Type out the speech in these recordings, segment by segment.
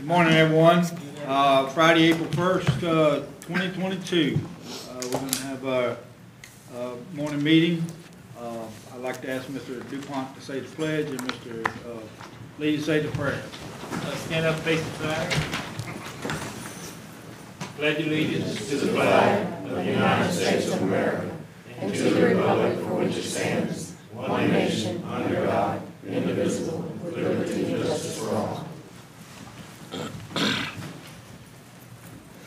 Good morning, everyone. Uh, Friday, April 1st, uh, 2022. Uh, We're going to have our uh, morning meeting. Uh, I'd like to ask Mr. Dupont to say the pledge and Mr. uh, Lee to say the prayer. Stand up, face the flag. Pledge allegiance to the flag of the United States of America and to the republic for which it stands, one nation, under God, indivisible, with liberty and justice for all.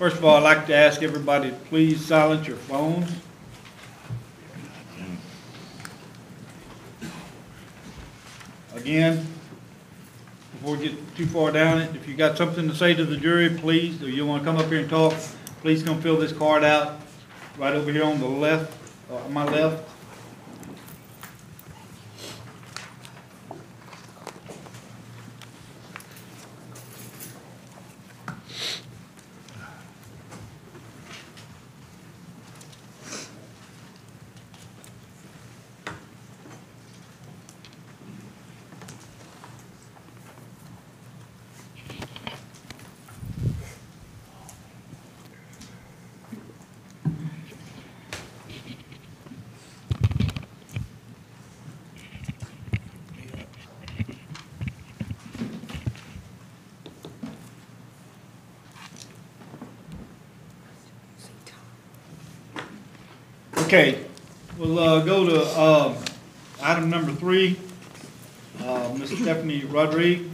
First of all, I'd like to ask everybody to please silence your phones. Again, before we get too far down it, if you've got something to say to the jury, please, or you want to come up here and talk, please come fill this card out right over here on the left, uh, on my left. Okay, we'll uh, go to um, item number three. Uh, Ms. Stephanie Rodriguez.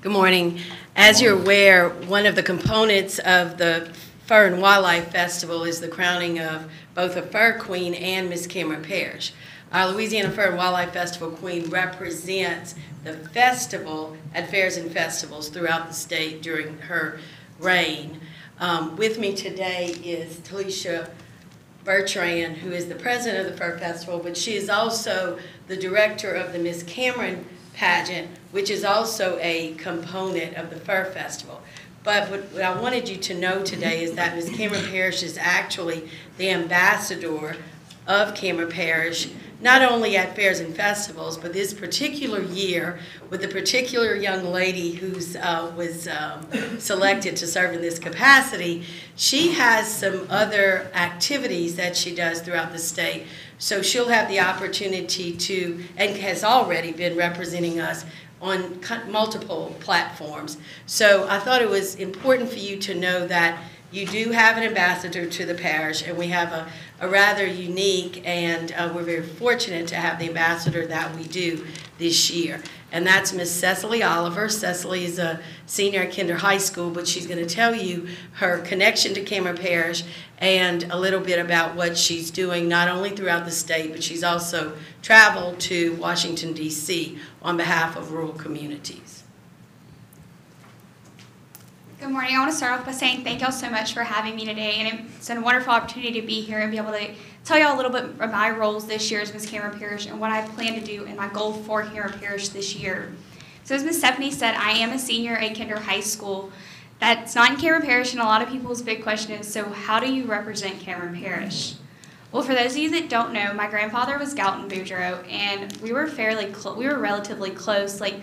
Good morning. As you're aware, one of the components of the Fur and Wildlife Festival is the crowning of both a fur queen and Miss Cameron Parish. Our Louisiana Fur and Wildlife Festival queen represents the festival at fairs and festivals throughout the state during her reign. Um, With me today is Talisha Bertrand, who is the president of the Fur Festival, but she is also the director of the Miss Cameron pageant, which is also a component of the Fur Festival. But what, I wanted you to know today is that Miss Cameron Parish is actually the ambassador of Cameron Parish, not only at fairs and festivals, but this particular year with the particular young lady who's uh, was um, selected to serve in this capacity. She has some other activities that she does throughout the state. So she'll have the opportunity to, and has already been representing us on multiple platforms. So I thought it was important for you to know that you do have an ambassador to the parish, and we have a, a rather unique, and uh, we're very fortunate to have the ambassador that we do this year. And that's Miss Cecily Oliver. Cecily is a senior at Kinder High School, but she's going to tell you her connection to Cameron Parish and a little bit about what she's doing, not only throughout the state, but she's also traveled to Washington, D.C. on behalf of rural communities. Good morning. I want to start off by saying thank y'all so much for having me today, and it's been a wonderful opportunity to be here and be able to tell y'all a little bit of my roles this year as Miss Cameron Parish and what I plan to do and my goal for Cameron Parish this year. So as Miss Stephanie said, I am a senior at Kinder High School. That's not in Cameron Parish, and a lot of people's big question is, so how do you represent Cameron Parish? Well, for those of you that don't know, my grandfather was Galton Boudreaux, and we were fairly close. We were relatively close. Like,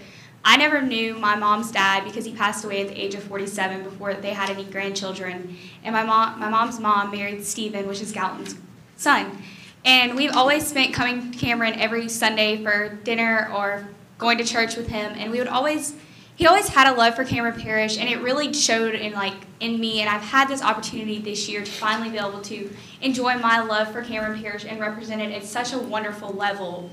I never knew my mom's dad because he passed away at the age of 47 before they had any grandchildren. And my mom, my mom's mom married Stephen, which is Galton's son. And we've always spent coming to Cameron every Sunday for dinner or going to church with him. And we would always, he always had a love for Cameron Parish, and it really showed in like in me. And I've had this opportunity this year to finally be able to enjoy my love for Cameron Parish and represent it at such a wonderful level.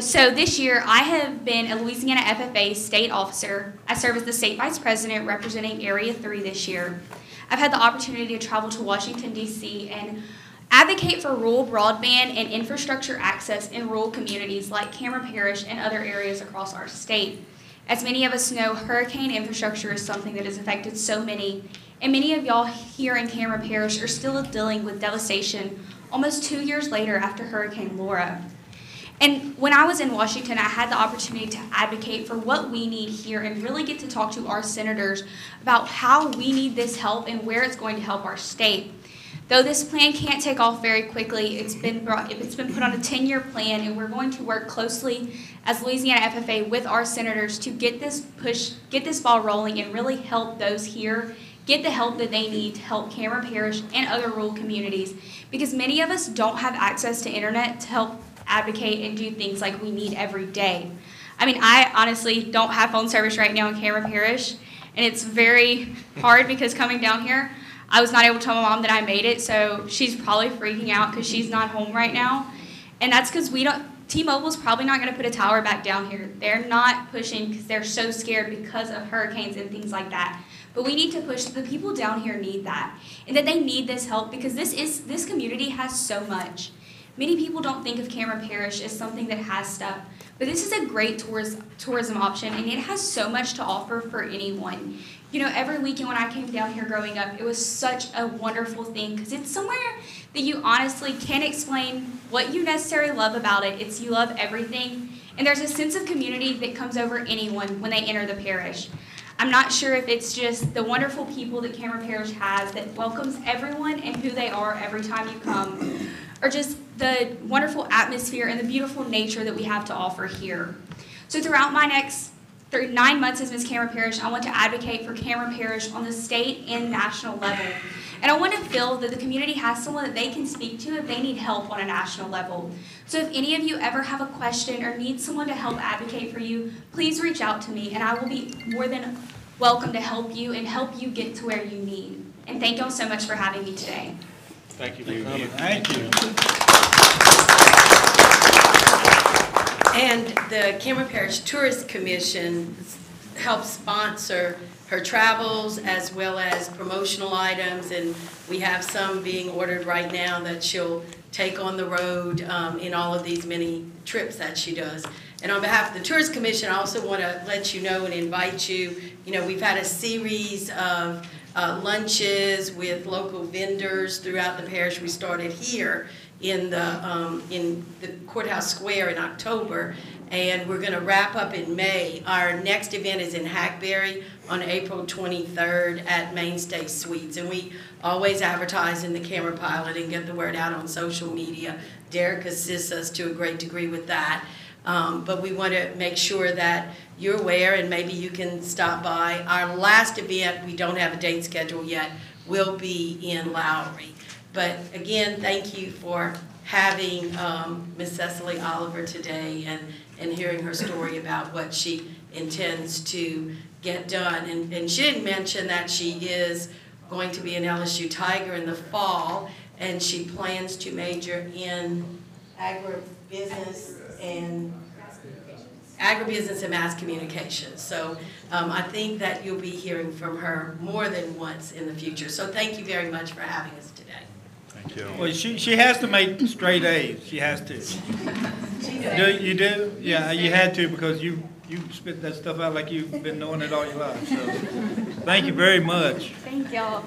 So this year, I have been a Louisiana FFA state officer. I serve as the state vice president representing Area 3 this year. I've had the opportunity to travel to Washington, D.C. and advocate for rural broadband and infrastructure access in rural communities like Cameron Parish and other areas across our state. As many of us know, hurricane infrastructure is something that has affected so many, and many of y'all here in Cameron Parish are still dealing with devastation almost two years later after Hurricane Laura. And when I was in Washington, I had the opportunity to advocate for what we need here and really get to talk to our senators about how we need this help and where it's going to help our state. Though this plan can't take off very quickly, it's been brought, it's been put on a 10-year plan, and we're going to work closely as Louisiana FFA with our senators to get this push, get this ball rolling, and really help those here get the help that they need to help Cameron Parish and other rural communities, because many of us don't have access to internet to help advocate and do things like we need every day. I mean, I honestly don't have phone service right now in Cameron Parish, and it's very hard because coming down here, I was not able to tell my mom that I made it, so she's probably freaking out because she's not home right now. And that's because we don't, T-Mobile's probably not going to put a tower back down here. They're not pushing because they're so scared because of hurricanes and things like that. But we need to push, the people down here need that. And that they need this help because this is, this community has so much. Many people don't think of Cameron Parish as something that has stuff, but this is a great tourist, tourism option and it has so much to offer for anyone. You know, every weekend when I came down here growing up, it was such a wonderful thing because it's somewhere that you honestly can't explain what you necessarily love about it. It's you love everything, and there's a sense of community that comes over anyone when they enter the parish. I'm not sure if it's just the wonderful people that Cameron Parish has that welcomes everyone and who they are every time you come, or just the wonderful atmosphere and the beautiful nature that we have to offer here. So throughout my next through nine months as Miss Cameron Parish, I want to advocate for Cameron Parish on the state and national level. And I want to feel that the community has someone that they can speak to if they need help on a national level. So if any of you ever have a question or need someone to help advocate for you, please reach out to me and I will be more than welcome to help you and help you get to where you need. And thank y'all so much for having me today. Thank you for your coming. Thank you. And the Cameron Parish Tourist Commission helps sponsor her travels as well as promotional items, and we have some being ordered right now that she'll take on the road um, in all of these many trips that she does. And on behalf of the Tourist Commission, I also want to let you know and invite you, you know, we've had a series of uh, lunches with local vendors throughout the parish. We started here in the, um, in the courthouse square in October, and we're gonna wrap up in May. Our next event is in Hackberry on April twenty-third at Mainstay Suites, and we always advertise in the Cameron Pilot and get the word out on social media. Derek assists us to a great degree with that. Um, but we want to make sure that you're aware and maybe you can stop by. Our last event, we don't have a date schedule yet, will be in Lowry. But again, thank you for having um, Ms. Cecily Oliver today and, and hearing her story about what she intends to get done. And, and she didn't mention that she is going to be an LSU Tiger in the fall, and she plans to major in agribusiness and agribusiness and mass communications. So um, I think that you'll be hearing from her more than once in the future. So thank you very much for having us today. Thank you. Well, she, she has to make straight A's, she has to. Do, you do? Yeah, you had to because you, you spit that stuff out like you've been knowing it all your life, so. Thank you very much. Thank y'all.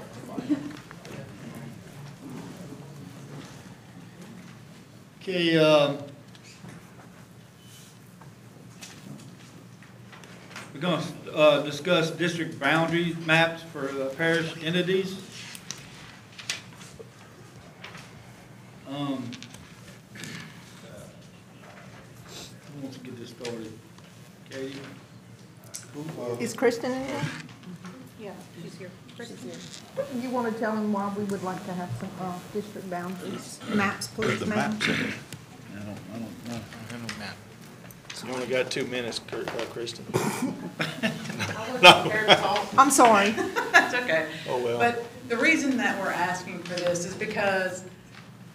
Okay, um, we're gonna, uh, discuss district boundary maps for the parish entities. Um, who wants to get this started? Katie? Is Kristen in there? Yeah, she's here. Kristen's here. You want to tell them why we would like to have some, uh, district boundaries, maps, please, The ma'am? maps. I don't, I don't know. You only got two minutes, Kurt- uh, Kristen. I'm sorry. That's okay. Oh, well. But the reason that we're asking for this is because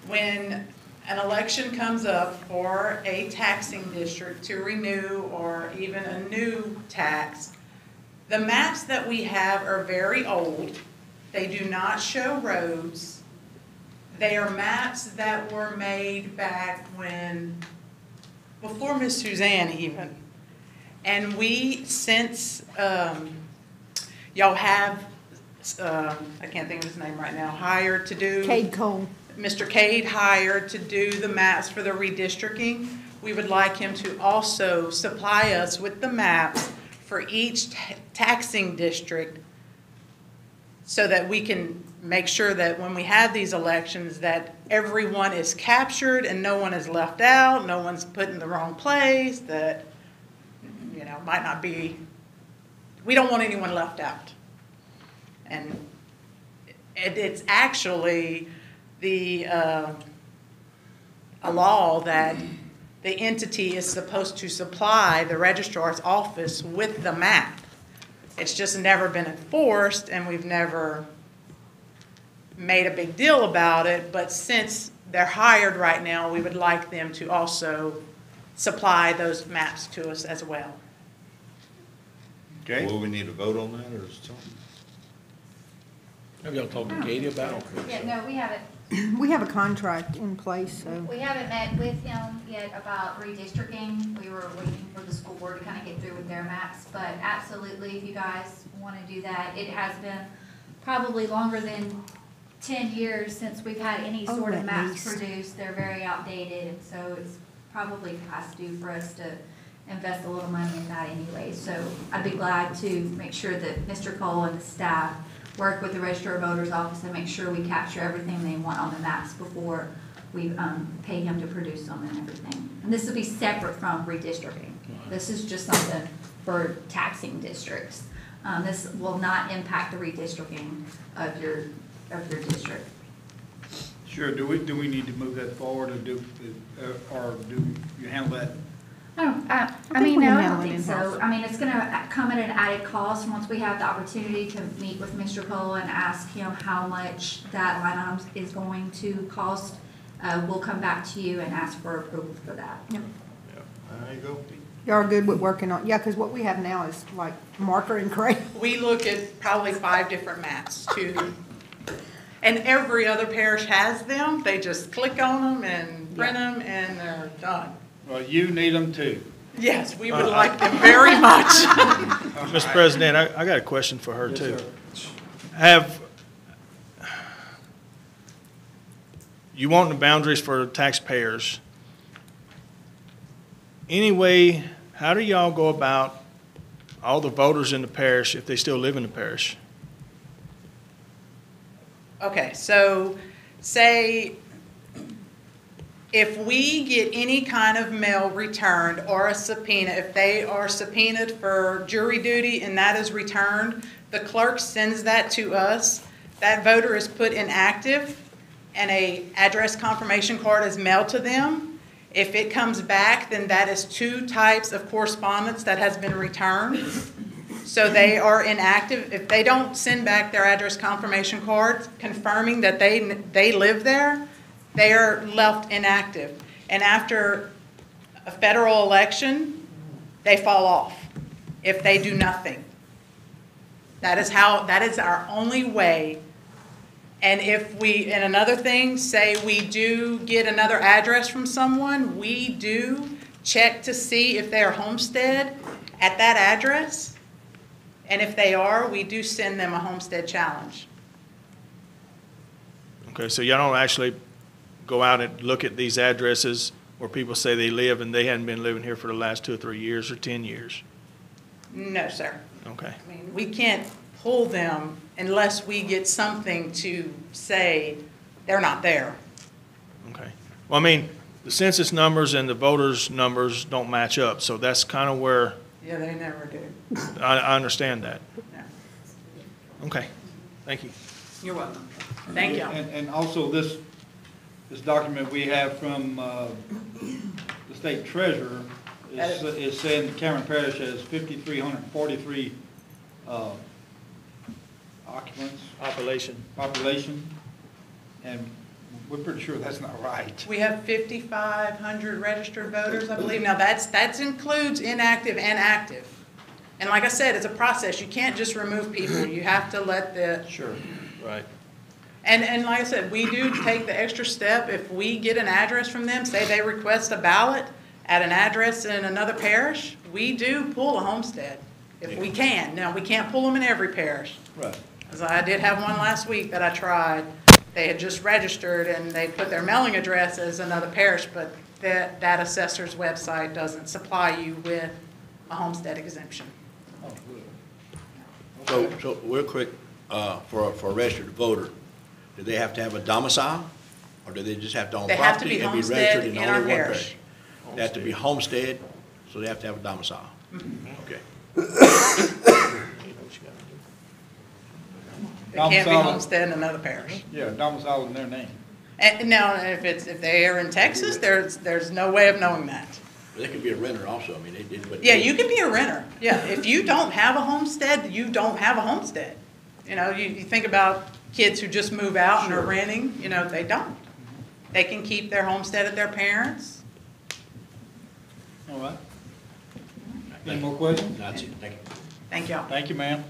when an election comes up for a taxing district to renew or even a new tax, the maps that we have are very old. They do not show roads. They are maps that were made back when, before Miss Suzanne even. And we, since, um, y'all have, um, I can't think of his name right now, hired to do. Cade Cole. Mr. Cade hired to do the maps for the redistricting. We would like him to also supply us with the maps for each ta- taxing district so that we can make sure that when we have these elections, that everyone is captured and no one is left out, no one's put in the wrong place, that, you know, might not be, we don't want anyone left out. And it, it's actually the, uh, a law that the entity is supposed to supply the registrar's office with the map. It's just never been enforced, and we've never made a big deal about it, but since they're hired right now, we would like them to also supply those maps to us as well. Okay? Will we need to vote on that or something? Have y'all talked to Katie about it? Yeah, no, we haven't, We have a contract in place, so. we haven't met with him yet about redistricting. We were waiting for the school board to kind of get through with their maps, but absolutely, if you guys want to do that, it has been probably longer than ten years since we've had any Oh, sort of at maps least. produced. They're very outdated, and so it's probably past due for us to invest a little money in that anyway. So I'd be glad to make sure that Mr. Cole and the staff work with the Register of Voters Office and make sure we capture everything they want on the maps before we, um, pay him to produce them and everything. And this will be separate from redistricting. This is just something for taxing districts. Um, this will not impact the redistricting of your, of your district. Sure, do we, do we need to move that forward or do, uh, or do you handle that? Oh, I, I think mean, we no, can I don't it think so. in-house. I mean, it's gonna come at an added cost once we have the opportunity to meet with Mr. Cole and ask him how much that line item is going to cost. Uh, we'll come back to you and ask for approval for that. There you go. Y'all are good with working on, yeah, because what we have now is like marker and crayon. We look at probably five different maps too. And every other parish has them. They just click on them and print them and they're done. Well, you need them too. Yes, we would uh, like them very much. Mr. President, I, I got a question for her Yes, too. sir. Have, you want the boundaries for taxpayers. Anyway, how do y'all go about all the voters in the parish if they still live in the parish? Okay, so say if we get any kind of mail returned or a subpoena, if they are subpoenaed for jury duty and that is returned, the clerk sends that to us. That voter is put inactive and a address confirmation card is mailed to them. If it comes back, then that is two types of correspondence that has been returned. So they are inactive. If they don't send back their address confirmation cards confirming that they, they live there, they are left inactive. And after a federal election, they fall off if they do nothing. That is how, that is our only way. And if we, and another thing, say we do get another address from someone, we do check to see if they are homestead at that address. And if they are, we do send them a homestead challenge. Okay, so y'all don't actually go out and look at these addresses where people say they live and they hadn't been living here for the last two or three years or 10 years? No, sir. Okay. I mean, we can't pull them unless we get something to say they're not there. Okay. Well, I mean, the census numbers and the voters' numbers don't match up, so that's kind of where, Yeah, they never do. I, I understand that. No. Okay, thank you. You're welcome. Thank you. And, and also this, this document we have from, uh, the state treasurer is, is saying Cameron Parish has fifty-three hundred and forty-three, uh, occupants, Population. population. And We're pretty sure that's not right. We have fifty-five hundred registered voters, I believe. Now, that's, that includes inactive and active. And like I said, it's a process. You can't just remove people. You have to let the, Sure. Right. And, and like I said, we do take the extra step. If we get an address from them, say they request a ballot at an address in another parish, we do pull a homestead if we can. Now, we can't pull them in every parish. Right. I did have one last week that I tried. They had just registered and they put their mailing address as another parish, but that, that assessor's website doesn't supply you with a homestead exemption. Oh. So, so real quick, uh, for, for a registered voter, do they have to have a domicile? Or do they just have to own They have to property be and be homestead registered in in our only one parish. parish? They have to be homestead, so they have to have a domicile. Mm-hmm. Okay. You know what you gotta do. It can't be Domicile. homestead in another parish. Yeah, domicile in their name. And now, if it's, if they are in Texas, there's, there's no way of knowing that. They could be a renter also, I mean, they did, but. Yeah, you can be a renter. Yeah, if you don't have a homestead, you don't have a homestead. You know, you, you think about kids who just move out and are renting, you know, they don't. They can keep their homestead at their parents. All right. Any more questions? That's it, thank you. Thank y'all. Thank you, ma'am.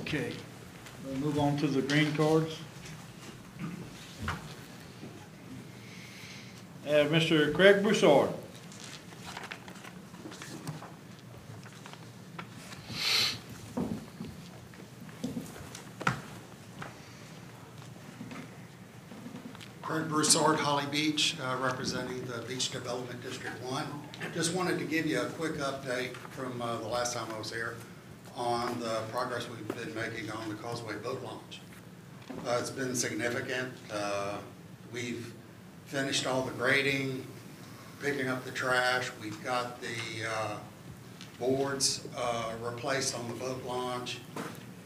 Okay, we'll move on to the green cards. Uh, Mr. Craig Broussard. Craig Broussard, Holly Beach, uh, representing the Beach Development District One. Just wanted to give you a quick update from uh, the last time I was here on the progress we've been making on the Causeway Boat Launch. Uh, It's been significant. Uh, We've finished all the grading, picking up the trash. We've got the uh, boards uh, replaced on the boat launch.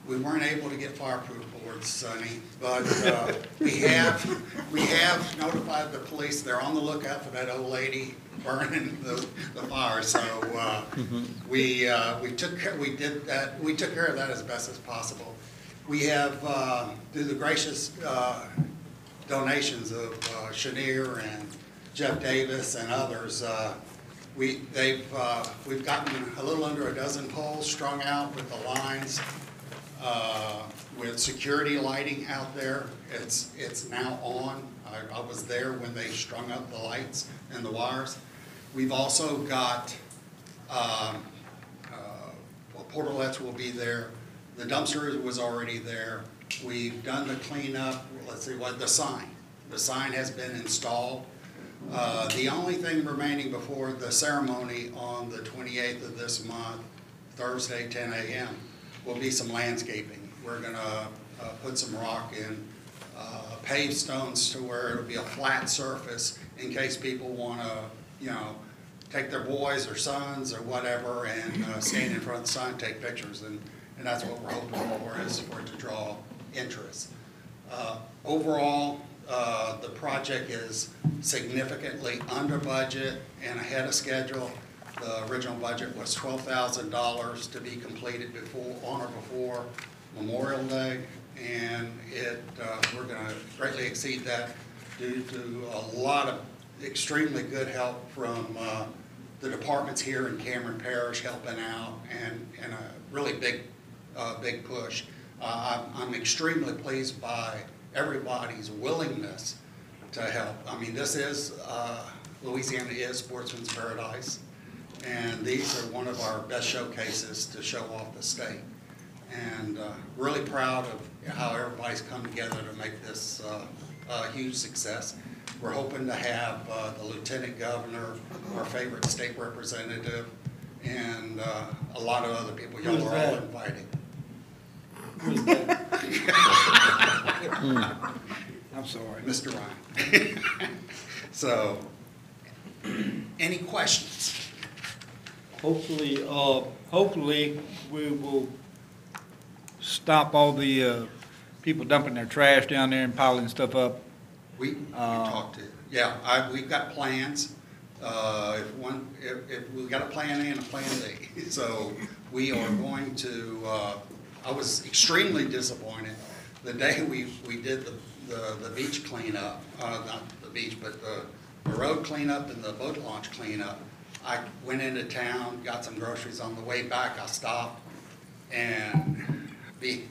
We weren't able to get fireproof boards, Sonny, but uh, we have, we have notified the police. They're on the lookout for that old lady burning the, the fire. So uh, we, uh, we took, care- we did that, we took care of that as best as possible. We have, uh, through the gracious uh, donations of uh, Chenier and Jeff Davis and others, uh, we, they've, uh, we've gotten a little under a dozen poles strung out with the lines, uh, with security lighting out there. It's, it's now on. I, I was there when they strung up the lights and the wires. We've also got, um, uh, well, portalets will be there. The dumpster was already there. We've done the cleanup, let's see, what, the sign. The sign has been installed. Uh, The only thing remaining before the ceremony on the 28th of this month, Thursday, 10 a.m., will be some landscaping. We're gonna uh, put some rock in, uh, paved stones to where it'll be a flat surface in case people wanna, you know, take their boys or sons or whatever and uh, stand in front of the sign, take pictures. And, and that's what we're hoping for, is for it to draw interest. Uh, Overall, uh, the project is significantly under budget and ahead of schedule. The original budget was twelve thousand dollars to be completed before, on or before Memorial Day. And it, uh, we're gonna greatly exceed that due to a lot of extremely good help from uh, the departments here in Cameron Parish helping out and, and a really big, uh, big push. Uh, I'm I'm extremely pleased by everybody's willingness to help. I mean, this is, uh, Louisiana is sportsman's paradise, and these are one of our best showcases to show off the state. And uh, really proud of how everybody's come together to make this uh, a huge success. We're hoping to have uh, the lieutenant governor, our favorite state representative, and uh, a lot of other people. Y'all are all invited. Who's that? I'm sorry. Mr. Ryan. So, any questions? Hopefully, uh, hopefully, we will stop all the, uh, people dumping their trash down there and piling stuff up. We, we Uh, talked to, yeah, I, we've got plans. Uh, if one, if, if, we've got a plan A and a plan B. So we are going to, uh, I was extremely disappointed the day we, we did the, the, the beach cleanup, uh, not the beach, but the, the road cleanup and the boat launch cleanup, I went into town, got some groceries on the way back, I stopped, and the,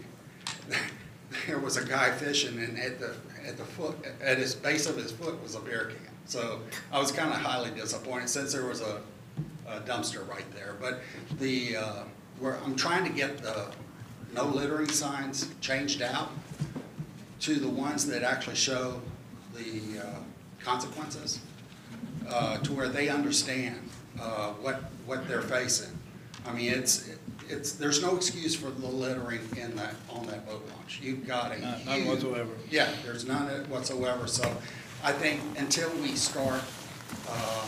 there was a guy fishing, and at the, at the foot, at his base of his foot was a bear can. So I was kind of highly disappointed, since there was a, a dumpster right there. But the, uh, where, I'm trying to get the no littering signs changed out to the ones that actually show the uh, consequences, uh, to where they understand uh, what, what they're facing. I mean, it's, it's, there's no excuse for the littering in that, on that boat launch. You've got a None none huge- whatsoever. Yeah, there's none whatsoever, so I think until we start uh,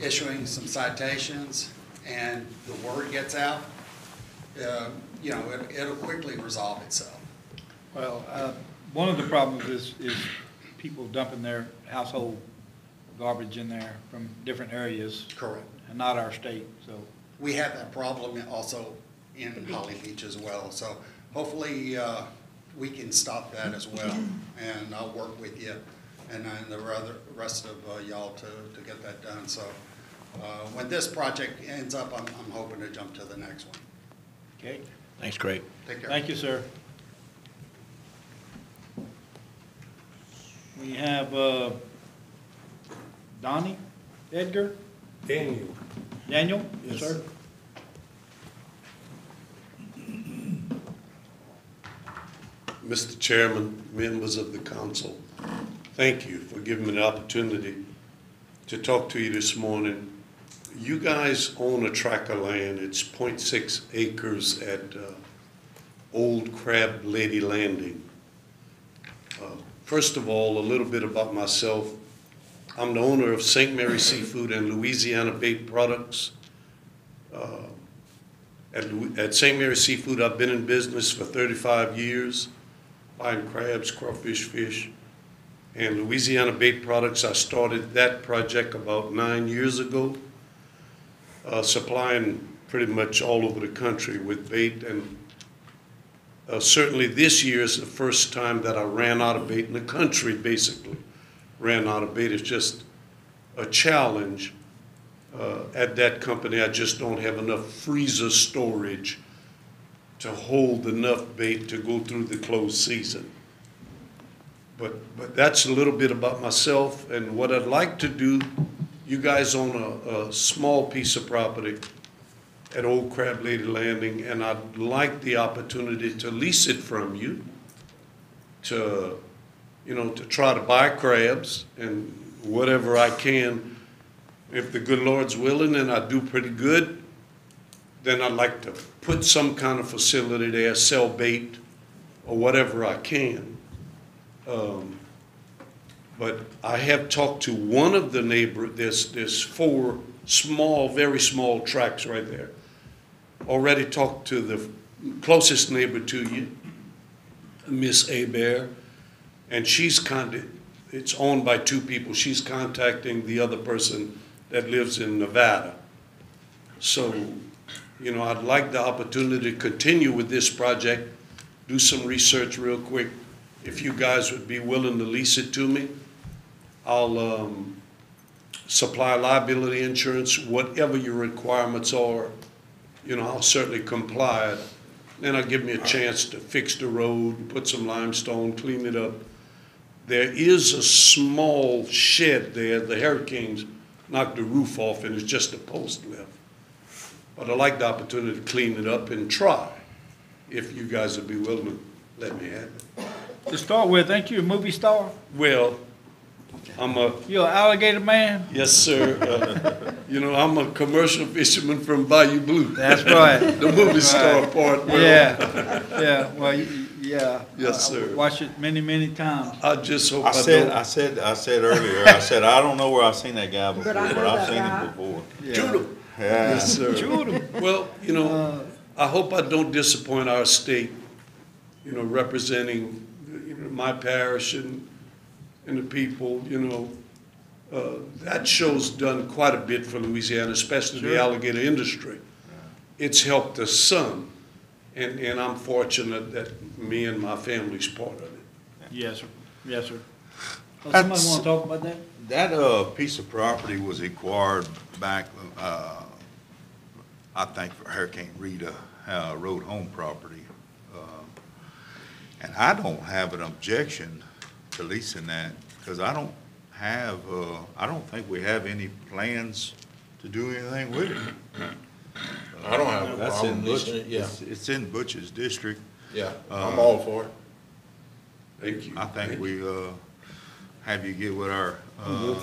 issuing some citations and the word gets out, uh, you know, it- it'll quickly resolve itself. Well, uh, one of the problems is, is people dumping their household garbage in there from different areas Correct. and not our state, so. We have that problem also in Holly Beach as well, so hopefully uh, we can stop that as well. And I'll work with you and then the other, rest of uh, y'all to, to get that done. So uh, when this project ends up, I'm, I'm hoping to jump to the next one. Okay, Thanks, Craig. Take care. thank you, sir. We have uh, Donnie Edgar, Daniel. Daniel, yes, Yes. sir? Mr. Chairman, members of the council, thank you for giving me the opportunity to talk to you this morning. You guys own a tract of land, it's .6 acres at uh, Old Crab Lady Landing. Uh, First of all, a little bit about myself. I'm the owner of St. Mary Seafood and Louisiana Bait Products. Uh, At at St. Mary Seafood, I've been in business for 35 years, buying crabs, crawfish, fish. And Louisiana Bait Products, I started that project about nine years ago, uh, supplying pretty much all over the country with bait. And uh, certainly this year is the first time that I ran out of bait in the country, basically. Ran out of bait. It's just a challenge uh, at that company, I just don't have enough freezer storage to hold enough bait to go through the closed season. But, but that's a little bit about myself and what I'd like to do. You guys own a, a small piece of property at Old Crab Lady Landing, and I'd like the opportunity to lease it from you to, you know, to try to buy crabs and whatever I can if the good Lord's willing and I do pretty good, then I'd like to put some kind of facility there, sell bait or whatever I can. Um, But I have talked to one of the neighbor, there's, there's four small, very small tracks right there. Already talked to the closest neighbor to you, Miss Abear, and she's of, it's owned by two people. She's contacting the other person that lives in Nevada. So, you know, I'd like the opportunity to continue with this project, do some research real quick. If you guys would be willing to lease it to me, I'll, um, supply liability insurance, whatever your requirements are. You know, I'll certainly comply. Then I'll give me a chance to fix the road, put some limestone, clean it up. There is a small shed there, the hurricanes knocked the roof off and it's just a post left. But I'd like the opportunity to clean it up and try, if you guys would be willing to let me have it. To start with, ain't you a movie star? Well, I'm a, You're an alligator man? yes, sir, uh, you know, I'm a commercial fisherman from Bayou Blue. That's right. The movie star part. well, Yeah, yeah, well, y- y- yeah. Yes, I- I sir. Watched it many, many times. I just hope I I said, I don't. said, I said earlier, I said, I don't know where I've seen that guy before, But I but know I've that seen guy. him before. Yeah. Yeah. Yes, sir. Shoot 'em. Well, you know, Uh, I hope I don't disappoint our state, you know, representing, you know, my parish and, and the people, you know. Uh, That show's done quite a bit for Louisiana, especially the alligator industry. It's helped us some, and, and I'm fortunate that me and my family's part of it. Yes, sir. Yes, sir. Oh, Somebody That's- want to talk about that? That, uh, piece of property was acquired back, uh, I think for Hurricane Rita, uh, Road Home property. Uh, And I don't have an objection to leasing that, because I don't have, uh, I don't think we have any plans to do anything with it. I don't have a That's problem in Butch, leasing it, yeah, it's, it's in Butch's district. Yeah, Uh, I'm all for it. Thank you. I think we, uh, have you get with our, uh,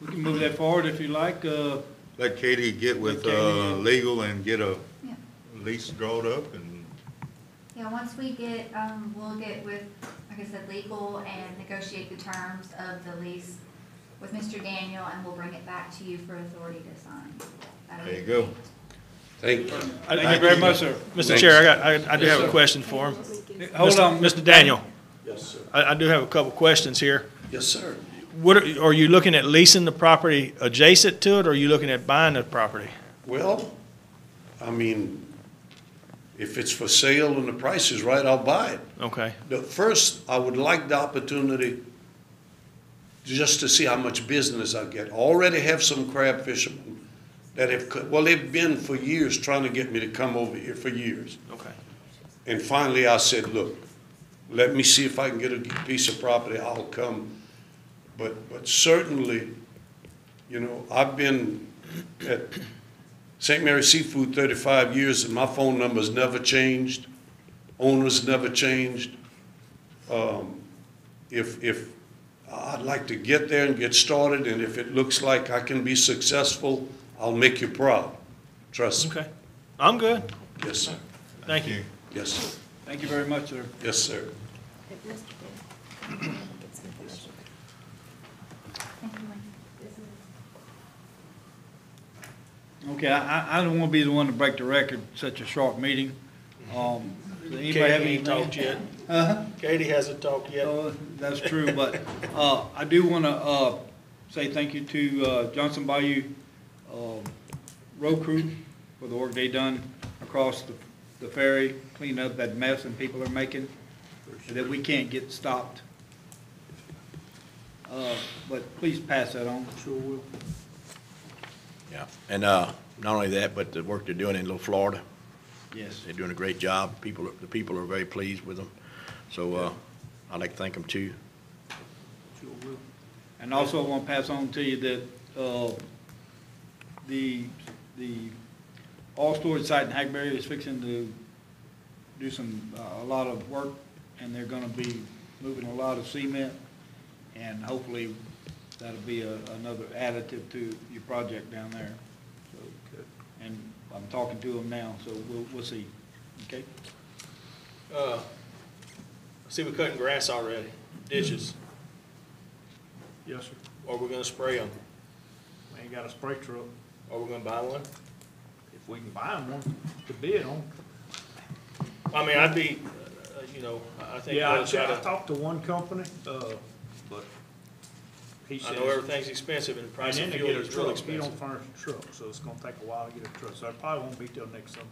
We can move that forward if you like. Uh, let Katie get with, Katie uh, legal and get a Yeah. lease drawn up and Yeah, once we get, um, we'll get with, like I said, legal and negotiate the terms of the lease with Mr. Daniel, and we'll bring it back to you for authority to sign. That'll There be you go. Great. Thank you. Thank you very much, sir. Mr. Chair, I got, I, I do Yes, have a sir. question for him. Hold Mr. on. Mr. Daniel, Yes, sir. I, I do have a couple questions here. Yes, sir. What, are are you looking at leasing the property adjacent to it, or are you looking at buying the property? Well, I mean, if it's for sale and the price is right, I'll buy it. Okay, But first, I would like the opportunity just to see how much business I get. I Already have some crab fishermen that have, well, they've been for years trying to get me to come over here for years. okay. And finally, I said, look, let me see if I can get a piece of property, I'll come. But, but certainly, you know, I've been at St. Mary Seafood thirty-five years, and my phone number's never changed, owners never changed. Um, If, if, I'd like to get there and get started, and if it looks like I can be successful, I'll make you proud. Trust me. Okay, I'm good. Yes, sir. Thank you. Yes, sir. Thank you very much, sir. Yes, sir. Thank you, Wayne. Okay, I, I- I don't want to be the one to break the record, such a short meeting. Um, does anybody have Katie ain't anything? talked yet. Uh-huh. Katie hasn't talked yet. Uh, That's true, but uh, I do want to say thank you to uh, Johnson Bayou um, Road Crew for the work they done across the the ferry, cleaning up that mess and people are making, that we can't get stopped. Uh, But please pass that on. Sure will. Yeah, and uh, not only that, but the work they're doing in Little Florida, Yes. they're doing a great job. People, the people are very pleased with them. So uh, I'd like to thank them too. Sure will. And also I want to pass on to you that uh, the, the all storage site in Hackberry is fixing to do some, uh, a lot of work, and they're going to be moving a lot of cement, and hopefully that'll be a- another additive to your project down there. So, And I'm talking to them now, so we'll, we'll see. Okay? Uh, See, we're cutting grass already, ditches, Yes, sir. or we're gonna spray them, We ain't got a spray truck. Or we're gonna buy one. If we can buy them one to bid on. I mean, I'd be, uh, you know, I I think. Yeah, I we'll try checked, I to- talked to one company, uh, but he I said. know everything's expensive and the And price then of to fuel get a is really truck, he don't expensive. furnish a truck, so it's gonna take a while to get a truck, so it probably won't be till next summer.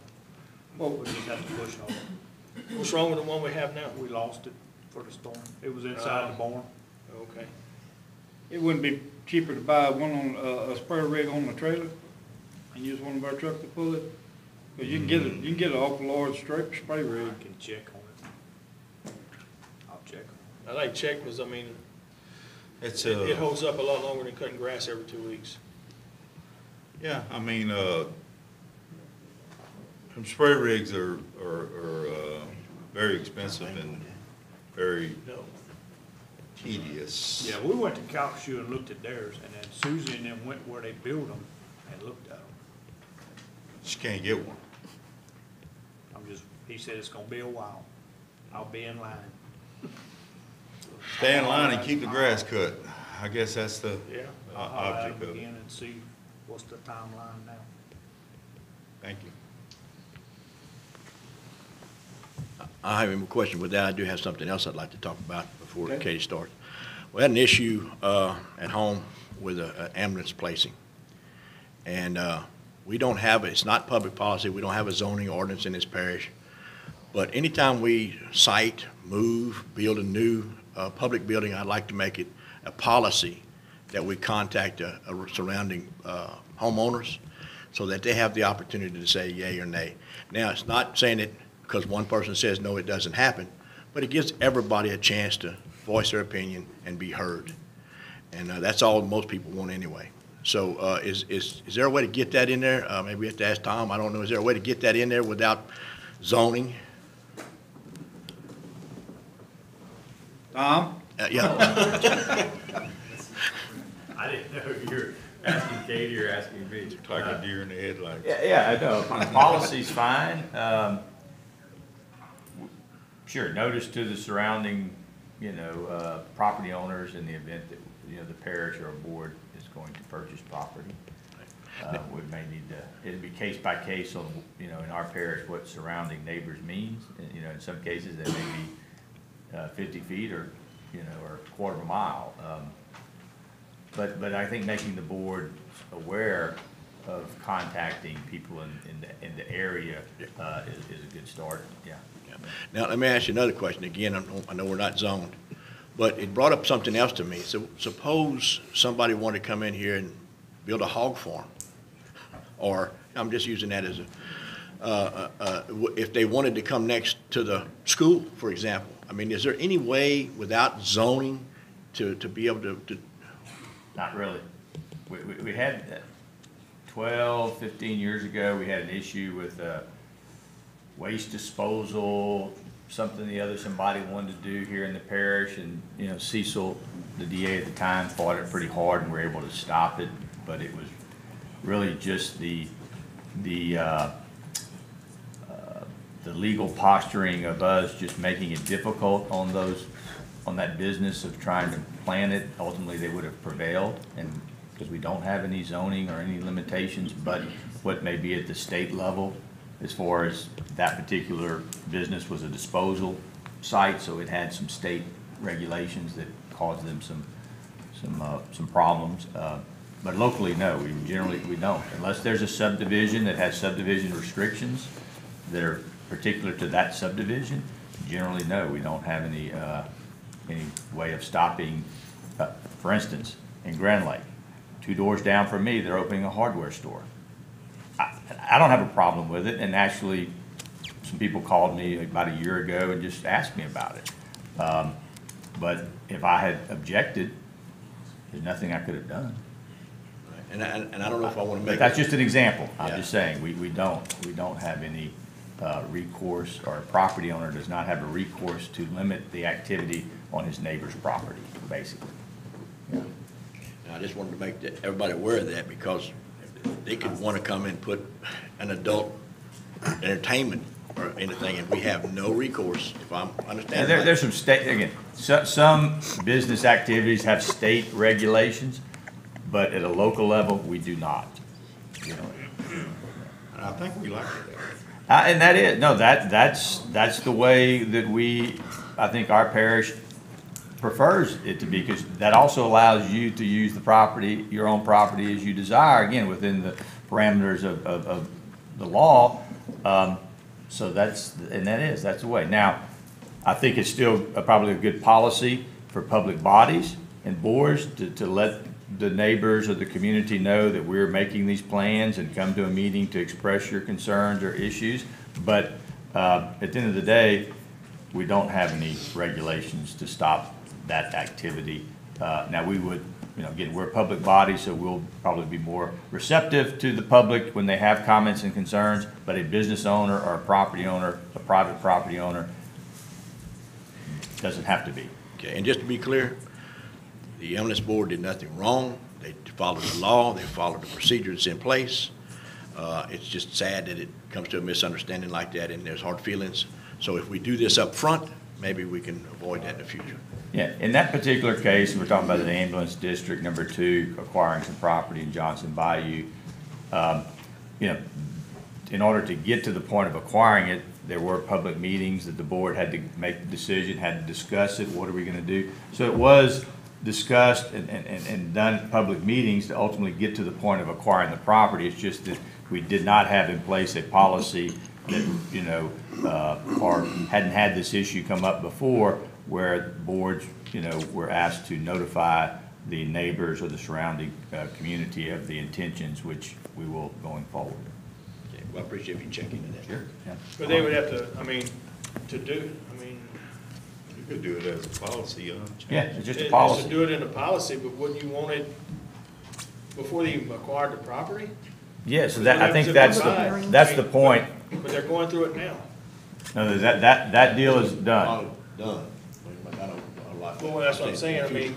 Well- We just have to push on. What's wrong with the one we have now? We lost it for the storm. It was inside the Oh. barn. Okay. It wouldn't be cheaper to buy one on, uh, a spare rig on the trailer and use one of our trucks to pull it? Because you can get, a you can get an awful large straight spray rig. I can check on it. I'll check on I like check because, I mean, it's, it it uh, holds up a lot longer than cutting grass every two weeks. yeah, I mean, uh, them spray rigs are, are, are, uh, very expensive and very No. tedious. Yeah, we went to Calcasieu and looked at theirs, and then Susie and them went where they build them and looked at them. Just can't get one. I'm just, he said it's gonna be a while. I'll be in line. Stay in line and keep the grass cut. I guess that's the Yeah. o- I'll holler at object him of again it. and see what's the timeline now. Thank you. I have a question with that. I do have something else I'd like to talk about before Okay. Katie starts. We had an issue uh, at home with a a ambulance placing. And uh, we don't have, it's not public policy, we don't have a zoning ordinance in this parish But anytime we site, move, build a new uh, public building, I'd like to make it a policy that we contact uh, uh, surrounding uh, homeowners so that they have the opportunity to say yay or nay. Now, it's not saying it because one person says no, it doesn't happen, but it gives everybody a chance to voice their opinion and be heard. And uh, that's all most people want anyway. So uh, is, is, is there a way to get that in there? Uh, Maybe we have to ask Tom, I don't know. Is there a way to get that in there without zoning? Tom? Uh, Yeah, I didn't know you were asking Katie or asking me. It's like a deer in the headlights. Yeah, yeah, I know. Policy's fine. Um, w- Sure, notice to the surrounding, you know, uh, property owners in the event that, you know, the parish or a board is going to purchase property. Uh, We may need to, it'd be case by case on, you know, in our parish, what surrounding neighbors means. And, You know, in some cases, they may be uh, fifty feet or, you know, or a quarter of a mile. Um, But, but I think making the board aware of contacting people in, in the, in the area, uh, is, is a good start, yeah. Now, let me ask you another question. Again, I know- I know we're not zoned, but it brought up something else to me. So suppose somebody wanted to come in here and build a hog farm, or, I'm just using that as a, uh, uh, uh, if they wanted to come next to the school, for example. I mean, is there any way without zoning to, to be able to, to, Not really. We, we, we had uh, 12, 15 years ago, we had an issue with, uh, waste disposal, something the other, somebody wanted to do here in the parish, and, you know, Cecil, the DA at the time, fought it pretty hard, and we were able to stop it, but it was really just the, the, uh, uh, the legal posturing of us just making it difficult on those, on that business of trying to plan it. Ultimately, they would have prevailed, and, because we don't have any zoning or any limitations, but what may be at the state level as far as that particular business was a disposal site, so it had some state regulations that caused them some, some, uh, some problems. Uh, But locally, no, we generally, we don't, unless there's a subdivision that has subdivision restrictions that are particular to that subdivision, generally, no, we don't have any, uh, any way of stopping. uh, For instance, in Grand Lake, two doors down from me, they're opening a hardware store. I, don't have a problem with it, and actually, some people called me about a year ago and just asked me about it. Um, But if I had objected, there's nothing I could have done. and I, and I don't know if I want to make. that's just an example. I'm Yeah. just saying, we, we don't, we don't have any uh, recourse, or a property owner does not have a recourse to limit the activity on his neighbor's property, basically. I just wanted to make that- everybody aware of that because they could want to come and put an adult entertainment or anything, and we have no recourse, if I'm And understanding. there, right. there's some state, again, so, some business activities have state regulations, but at a local level, we do not. You know, I think we like it. Uh, and that is, no, that, that's, that's the way that we, I think our parish prefers it to be, because that also allows you to use the property, your own property as you desire, again, within the parameters of, of, of the law. Um, so that's, and that is, that's the way. Now, I think it's still a- probably a good policy for public bodies and boards to, to let the neighbors of the community know that we're making these plans and come to a meeting to express your concerns or issues. But, uh, at the end of the day, we don't have any regulations to stop that activity. Uh, now, we would, you know, again, we're a public body, so we'll probably be more receptive to the public when they have comments and concerns, but a business owner or a property owner, a private property owner, doesn't have to be. Okay, and just to be clear, the eminence board did nothing wrong. They followed the law, they followed the procedures in place. Uh, It's just sad that it comes to a misunderstanding like that and there's hard feelings. So if we do this up front, maybe we can avoid that in the future. Yeah, in that particular case, we're talking about the ambulance district number two acquiring some property in Johnson Bayou. Um, You know, in order to get to the point of acquiring it, there were public meetings that the board had to make the decision, had to discuss it, what are we gonna do? So it was discussed and, and, and- done at public meetings to ultimately get to the point of acquiring the property. It's just that we did not have in place a policy that, you know, uh, or hadn't had this issue come up before where boards, you know, were asked to notify the neighbors or the surrounding, uh, community of the intentions, which we will going forward. Okay, Well, I appreciate you checking into that. Sure. Yeah. But they would have to, I mean, to do, I mean. You could do it as a policy, uh. Yeah, it's just a it's policy. To do it in a policy, but wouldn't you want it before they even acquired the property? Yeah, so that, I think that's, the that's the point. But they're going through it now. No, that, that, that deal is done. Oh, Done. I got a- a lot- Well, that's what I'm saying, I mean,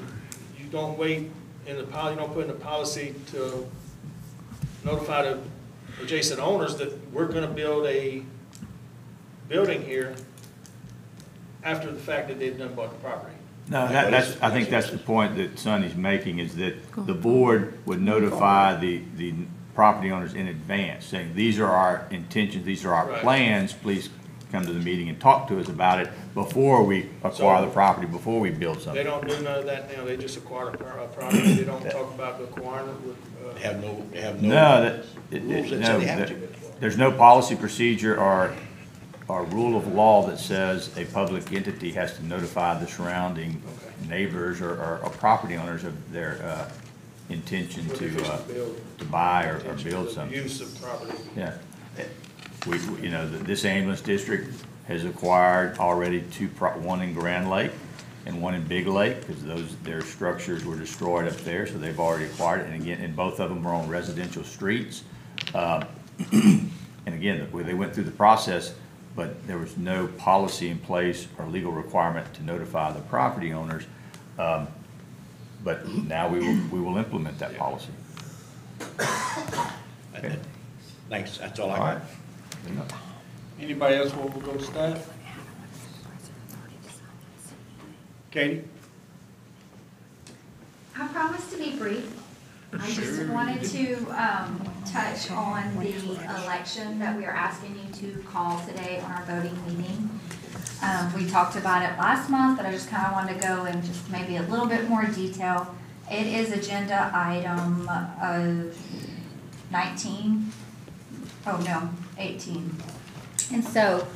you don't wait in the pol, you don't put in the policy to notify the adjacent owners that we're gonna build a building here after the fact that they've done bought the property. No, that, that's, I think that's the point that Sonny's making, is that the board would notify the, the property owners in advance, saying, these are our intentions, these are our Right. plans, please come to the meeting and talk to us about it before we acquire the property, before we build something. They something. don't do none of that now, they just acquire a pro- a property, they don't talk about acquiring it with, uh. They have no, they have no. No, that, it- Rules it- that say no, they have that- there's no policy procedure or, or rule of law that says a public entity has to notify the surrounding Okay. neighbors or, or, or property owners of their, uh, intention with the to, uh, build- to buy or, or build of something. Use of property. Yeah. We, we- you know, th- this ambulance district has acquired already two, pro- one in Grand Lake and one in Big Lake, because those, their structures were destroyed up there, so they've already acquired it. And again, and both of them are on residential streets. Uh, And again, where they went through the process, but there was no policy in place or legal requirement to notify the property owners. Um, But now we will, we will implement that policy. That- Thanks, that's all I All got. Anybody else want to go to staff? Katie? I promise to be brief. I just wanted to um, touch on the election that we are asking you to call today on our voting meeting. Um, We talked about it last month, but I just kind of wanted to go in just maybe a little bit more detail. It is agenda item uh, 19, oh no, 18. And so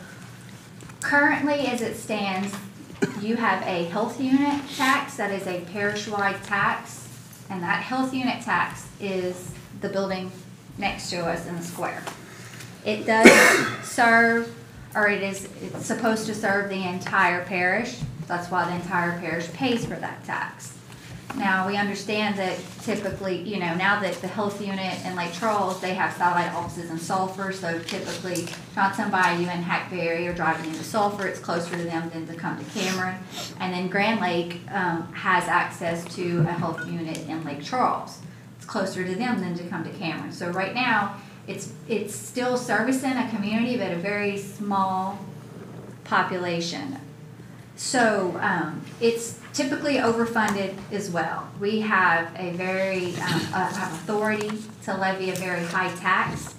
currently, as it stands, you have a health unit tax that is a parish-wide tax, and that health unit tax is the building next to us in the square. It does serve, or it is, it's supposed to serve the entire parish, that's why the entire parish pays for that tax. Now, we understand that typically, you know, now that the health unit in Lake Charles, they have satellite offices in Sulphur, so typically Johnson Bayou and Hackberry are driving into Sulphur, it's closer to them than to come to Cameron. And then Grand Lake, um, has access to a health unit in Lake Charles. It's closer to them than to come to Cameron. So right now, it's, it's still servicing a community, but a very small population. So um, it's typically overfunded as well. We have a very, um, uh, have authority to levy a very high tax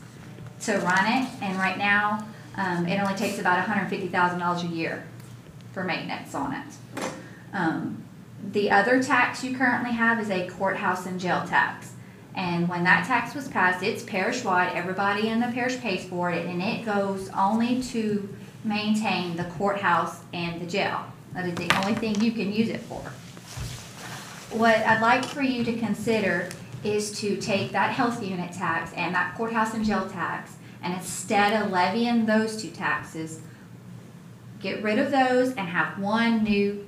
to run it, and right now, um, it only takes about $150,000 a year for maintenance on it. Um, The other tax you currently have is a courthouse and jail tax. And when that tax was passed, it's parish-wide, everybody in the parish pays for it, and it goes only to maintain the courthouse and the jail. That is the only thing you can use it for. What I'd like for you to consider is to take that health unit tax and that courthouse and jail tax, and instead of levying those two taxes, get rid of those and have one new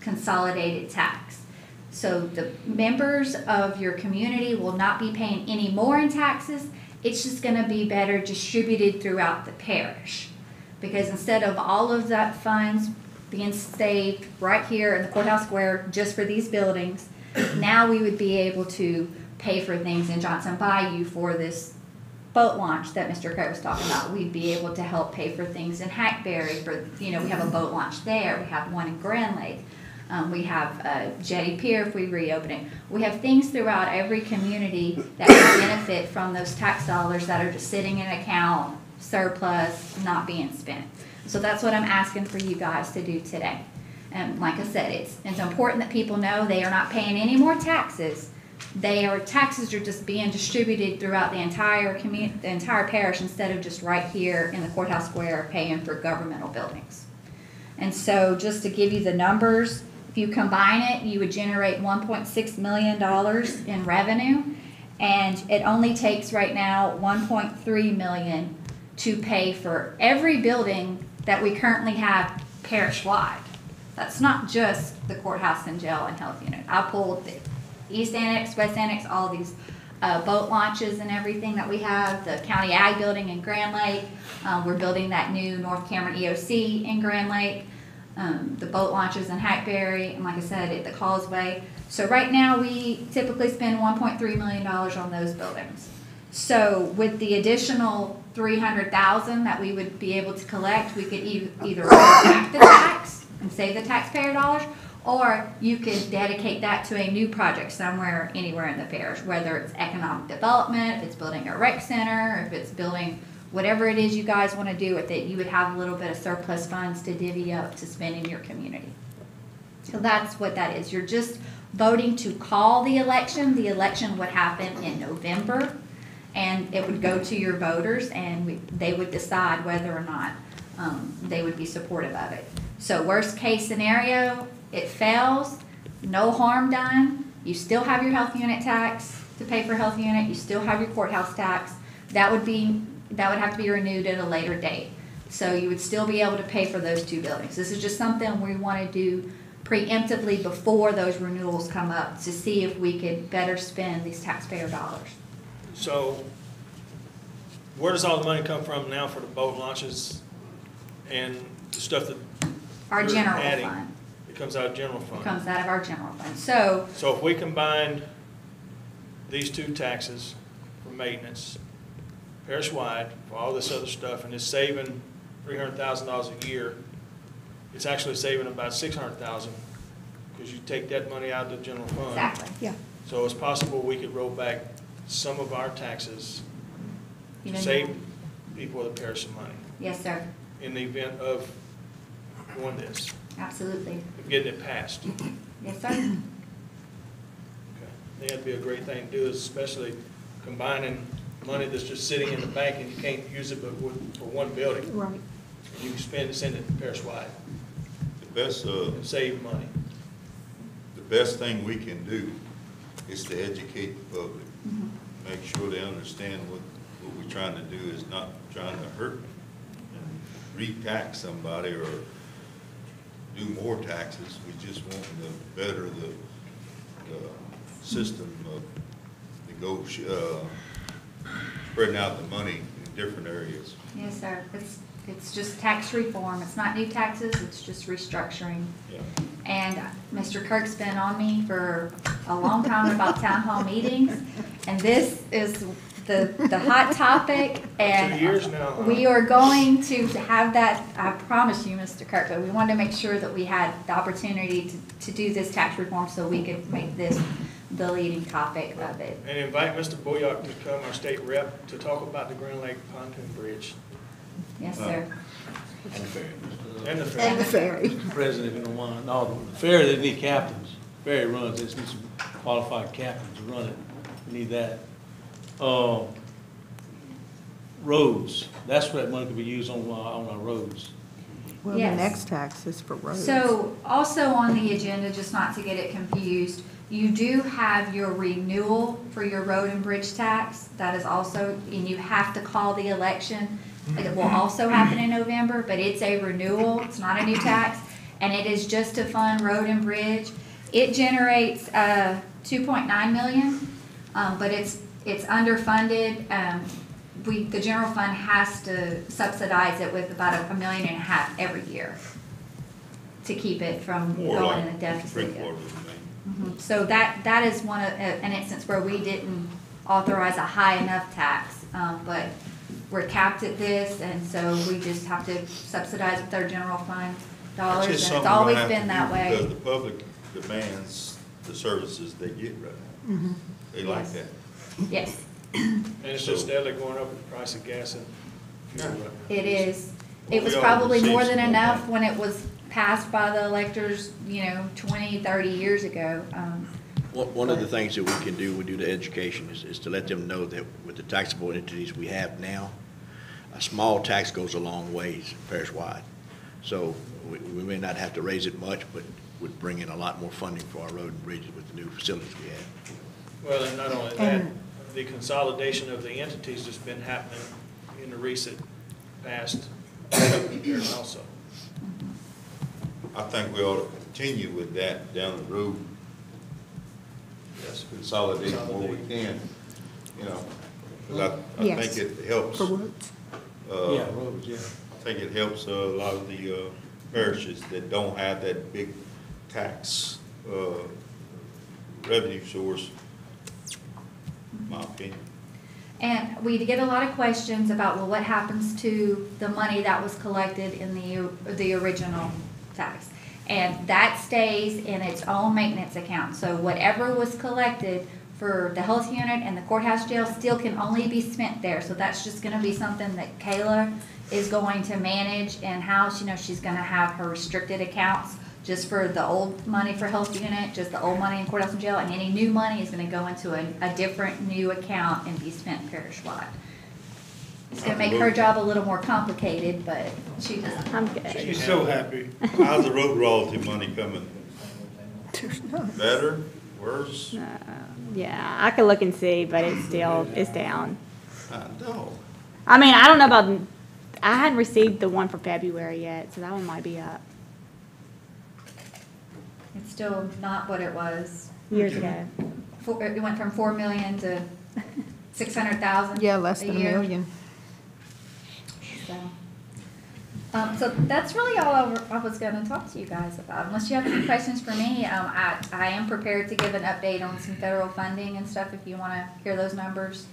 consolidated tax. So the members of your community will not be paying any more in taxes, it's just gonna be better distributed throughout the parish. Because instead of all of that funds being saved right here in the courthouse square just for these buildings, now we would be able to pay for things in Johnson Bayou for this boat launch that Mr. Craig was talking about. We'd be able to help pay for things in Hackberry for, you know, we have a boat launch there, we have one in Grand Lake. Um, we have uh, Jetty Pier if we reopen it. We have things throughout every community that can benefit from those tax dollars that are just sitting in account, surplus, not being spent. So that's what I'm asking for you guys to do today. And like I said, it's, it's important that people know they are not paying any more taxes Their taxes are just being distributed throughout the entire commu, the entire parish instead of just right here in the courthouse square paying for governmental buildings. And so just to give you the numbers, if you combine it, you would generate one point six million dollars in revenue. And it only takes right now one point three million to pay for every building that we currently have parish-wide. That's not just the courthouse and jail and health unit. I pulled the East Annex, West Annex, all these uh, boat launches and everything that we have, the county ag building in Grand Lake. Uh, we're building that new North Cameron EOC in Grand Lake. Um, the boat launches in Hackberry, and like I said, at the Causeway. So right now, we typically spend one point three million dollars on those buildings. So with the additional three hundred thousand that we would be able to collect, we could e- either back the tax and save the taxpayer dollars, or you could dedicate that to a new project somewhere, anywhere in the parish, whether it's economic development, if it's building a rec center, if it's building whatever it is you guys want to do with it, you would have a little bit of surplus funds to divvy up to spend in your community. So that's what that is. You're just voting to call the election. The election would happen in November, and it would go to your voters, and we, they would decide whether or not um, they would be supportive of it. So worst case scenario, it fails, no harm done. You still have your health unit tax to pay for health unit. You still have your courthouse tax. That would be that would have to be renewed at a later date. So you would still be able to pay for those two buildings. This is just something we want to do preemptively before those renewals come up to see if we could better spend these taxpayer dollars. So where does all the money come from now for the boat launches and the stuff that Our you're general adding? fund It comes out of general fund. comes out of our general fund. So So if we combined these two taxes for maintenance, parish-wide, for all this other stuff, and it's saving three hundred thousand dollars a year, it's actually saving about six hundred thousand, because you take that money out of the general fund. exactly. Yeah. So it's possible we could roll back some of our taxes to save people of the parish some money Yes, sir. in the event of doing this, Absolutely. of getting it passed. Yes, sir. Okay. I think that'd be a great thing to do, especially combining money that's just sitting in the bank and you can't use it but with- for one building. Right. You can spend it, send it parish-wide The best, uh, and save money. the best thing we can do is to educate the public. Make sure they understand what, what we're trying to do is not trying to hurt and re-tax somebody or do more taxes. We just want to better the, the system of uh, spreading out the money in different areas. Yes, sir. It's, it's just tax reform. It's not new taxes, it's just restructuring. Yeah. And Mr. Kirk's been on me for a long time about town hall meetings, and this is the, the hot topic, and. Two years now, huh? We are going to have that, I promise you, Mr. Kirk, but we wanted to make sure that we had the opportunity to, to do this tax reform so we could make this the leading topic of it. And invite Mr. Bourriaque to come, our state rep, to talk about the Grand Lake Pontoon Bridge Yes, uh, sir. and the ferry. And the fair. ferry. President, if you don't mind, no, the ferry, they need captains, ferry runs, they just some qualified captains to run it, we need that. Uh, roads, that's where that money could be used on, uh, on our roads. Well, the Yes. next tax is for roads. So also on the agenda, just not to get it confused, you do have your renewal for your road and bridge tax. That is also, and you have to call the election. It will also happen in November, but it's a renewal, it's not a new tax. And it is just to fund road and bridge. It generates, uh, two point nine million, um, but it's, it's underfunded. Um, we, the general fund has to subsidize it with about a- a million and a half every year to keep it from More going like in a deficit. three quarters of a million. Mhm. So that, that is one of, uh, an instance where we didn't authorize a high enough tax, um, but we're capped at this, and so we just have to subsidize with our general fund dollars, It's just and it's something we're always gonna been to that way. Because the public demands the services they get right now. They like Yes. that. Yes, And it's just steadily going up with the price of gas and fuel. right now. it is. Well, It was we ought to probably more than enough money. when it was passed by the electors, you know, 20, 30 years ago. Um, One one of the things that we can do, we do the education, is, is to let them know that with the taxable entities we have now, a small tax goes a long ways parish-wide. So we, we may not have to raise it much, but would bring in a lot more funding for our road and bridges with the new facilities we have. Well, and not only that, And- the consolidation of the entities has been happening in the recent past years also. I think we ought to continue with that down the road, Yes. consolidate more we can, you know. 'cause I, I Yes. think it helps. For roads. uh, Yeah, roads, yeah. I think it helps uh, a lot of the uh, parishes that don't have that big tax uh, revenue source, in my opinion. And we get a lot of questions about, well, what happens to the money that was collected in the, the original tax? And that stays in its own maintenance account, so whatever was collected for the health unit and the courthouse jail still can only be spent there, so that's just gonna be something that Kayla is going to manage and house, you know, she's gonna have her restricted accounts just for the old money for health unit, just the old money in courthouse and jail, and any new money is gonna go into a, a different new account and be spent parish-wide. It's gonna make her job a little more complicated, but she doesn't. I'm good. She's so happy. How's the road royalty money coming? There's none. Better, worse? Uh, Yeah, I could look and see, but it's still, it's down. I know. I mean, I don't know about, I hadn't received the one for February yet, so that one might be up It's still not what it was. years ago. Four, it went from four million to six hundred thousand. Yeah, less than a million. So, um, so that's really all I, were- I was gonna talk to you guys about, unless you have any questions for me, um, I, I am prepared to give an update on some federal funding and stuff if you wanna hear those numbers.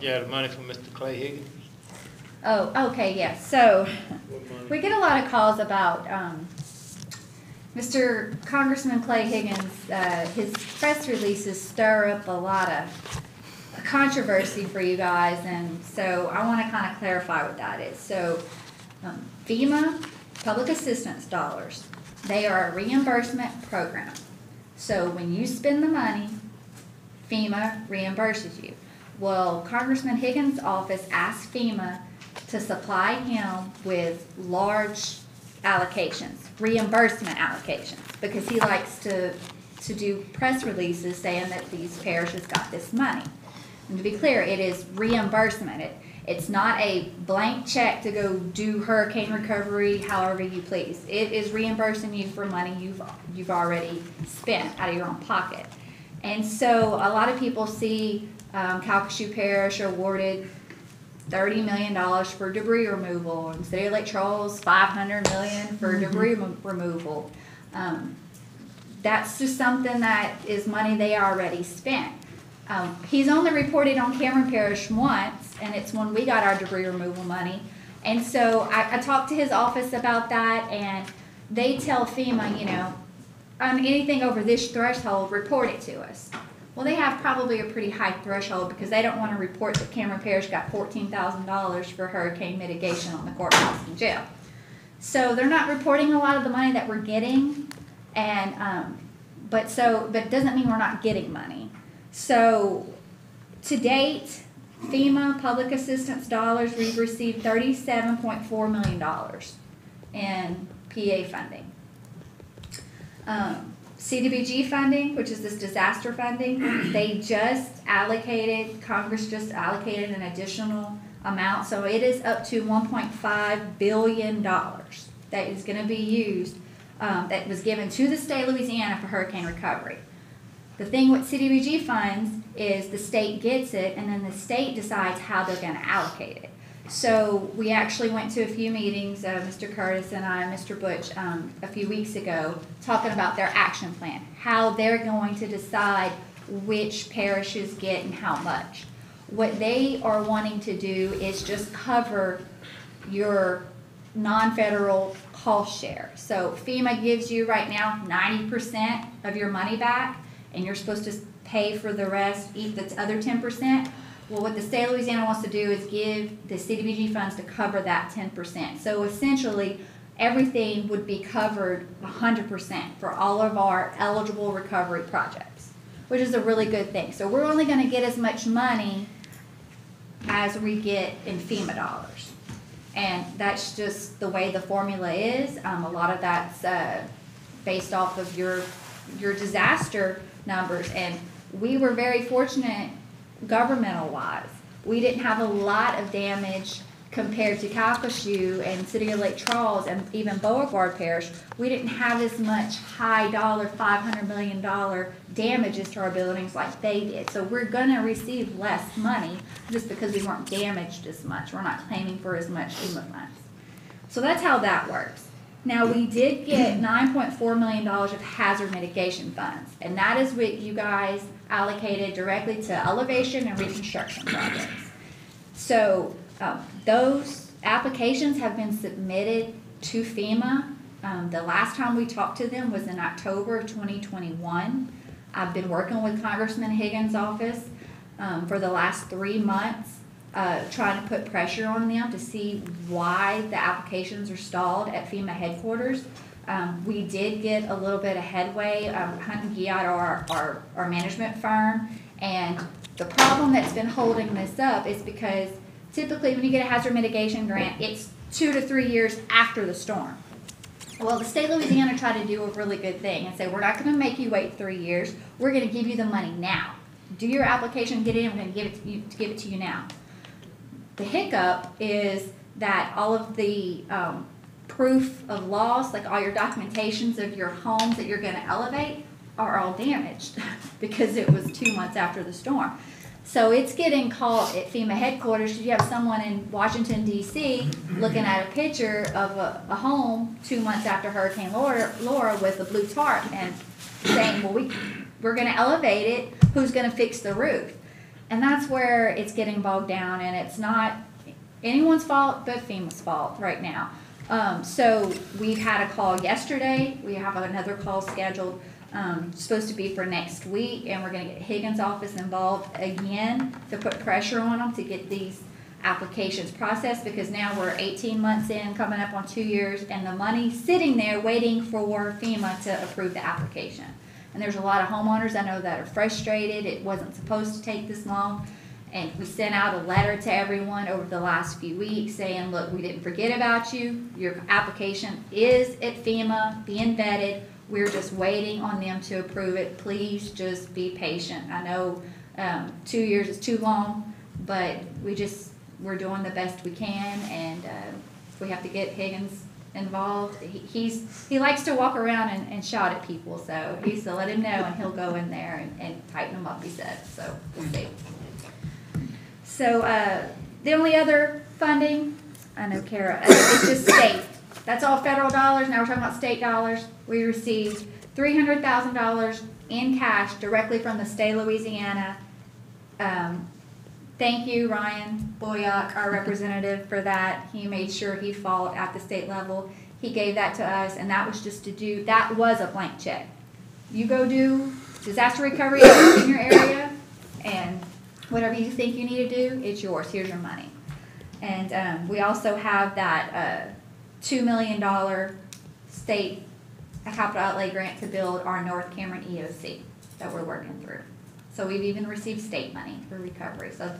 Yeah, the money from Mr. Clay Higgins. Oh, okay, yes, so, we get a lot of calls about, um, Mr. Congressman Clay Higgins, uh, his press releases stir up a lot of controversy for you guys, and so I wanna kinda clarify what that is. So, um, FEMA, public assistance dollars, they are a reimbursement program. So when you spend the money, FEMA reimburses you. Well, Congressman Higgins' office asked FEMA to supply him with large allocations, reimbursement allocations, because he likes to, to do press releases saying that these parishes got this money. And to be clear, it is reimbursement. It, it's not a blank check to go do hurricane recovery however you please. It is reimbursing you for money you've, you've already spent out of your own pocket. And so a lot of people see um, Calcasieu Parish awarded thirty million dollars for debris removal, and City of Lake Charles five hundred million for debris remo- removal. Um, that's just something that is money they already spent. Um, he's only reported on Cameron Parish once, and it's when we got our debris removal money. And so I, I talked to his office about that, and they tell FEMA, you know, on anything over this threshold, report it to us. Well, they have probably a pretty high threshold because they don't want to report that Cameron Parish got fourteen thousand dollars for hurricane mitigation on the courthouse and jail. So they're not reporting a lot of the money that we're getting, and, um, but so, but doesn't mean we're not getting money. So, to date, FEMA public assistance dollars, we've received thirty-seven point four million dollars in PA funding. Um, CDBG funding, which is this disaster funding, they just allocated, Congress just allocated an additional amount, so it is up to one point five billion dollars that is gonna be used, um, that was given to the state of Louisiana for hurricane recovery. The thing with CDBG funds is the state gets it and then the state decides how they're gonna allocate it. So we actually went to a few meetings, uh, Mr. Curtis and I, Mr. Butch, um, a few weeks ago, talking about their action plan, how they're going to decide which parishes get and how much. What they are wanting to do is just cover your non-federal cost share. So FEMA gives you right now ninety percent of your money back, and you're supposed to pay for the rest, eat the other ten percent. Well, what the state of Louisiana wants to do is give the CDBG funds to cover that ten percent. So essentially, everything would be covered hundred percent for all of our eligible recovery projects, which is a really good thing. So we're only gonna get as much money as we get in FEMA dollars. And that's just the way the formula is. Um, a lot of that's, uh, based off of your, your disaster numbers. And we were very fortunate governmental wise. We didn't have a lot of damage compared to Calcasieu and City of Lake Charles and even Beauregard Parish. We didn't have as much high dollar, five hundred million dollar damages to our buildings like they did. So we're gonna receive less money just because we weren't damaged as much. We're not claiming for as much FEMA funds. So that's how that works. Now, we did get nine point four million dollars of hazard mitigation funds, and that is what you guys allocated directly to elevation and reconstruction projects. So, um, those applications have been submitted to FEMA. Um, the last time we talked to them was in October of twenty twenty-one. I've been working with Congressman Higgins' office, um, for the last three months uh, trying to put pressure on them to see why the applications are stalled at FEMA headquarters. Um, we did get a little bit of headway, um, Hunt and are our, our, management firm, and the problem that's been holding this up is because typically when you get a hazard mitigation grant, it's two to three years after the storm. Well, the state of Louisiana tried to do a really good thing and say, we're not gonna make you wait three years, we're gonna give you the money now. Do your application, get it in, we're gonna give it to you, give it to you now. The hiccup is that all of the um, proof of loss, like all your documentations of your homes that you're gonna elevate, are all damaged because it was two months after the storm. So it's getting called at FEMA headquarters, you have someone in Washington DC looking at a picture of a, a home two months after Hurricane Laura, Laura with a blue tarp and saying, well, we, we're gonna elevate it, who's gonna fix the roof? And that's where it's getting bogged down, and it's not anyone's fault but FEMA's fault right now. Um, so we had a call yesterday. We have another call scheduled, um, supposed to be for next week, and we're going to get Higgins' office involved again to put pressure on them to get these applications processed because now we're 18 months in, coming up on two years, and the money sitting there waiting for FEMA to approve the application. And there's a lot of homeowners I know that are frustrated. It wasn't supposed to take this long. And we sent out a letter to everyone over the last few weeks saying, look, we didn't forget about you. Your application is at FEMA, being vetted. We're just waiting on them to approve it. Please just be patient. I know um, two years is too long, but we just, we're doing the best we can. And uh, we have to get Higgins involved. He, he's he likes to walk around and, and shout at people, so he's to let him know, and he'll go in there and, and tighten them up. He said, so we'll see. So uh, the only other funding, I know Kara, uh, it's just state. That's all federal dollars. Now we're talking about state dollars. We received three hundred thousand dollars in cash directly from the state of Louisiana. Um, Thank you, Ryan Bourriaque, our representative, for that. He made sure he fought at the state level. He gave that to us, and that was just to do, that was a blank check. You go do disaster recovery in your area, and whatever you think you need to do, it's yours. Here's your money. And um, we also have that uh, $2 million state capital outlay grant to build our North Cameron EOC that we're working through. So we've even received state money for recovery. So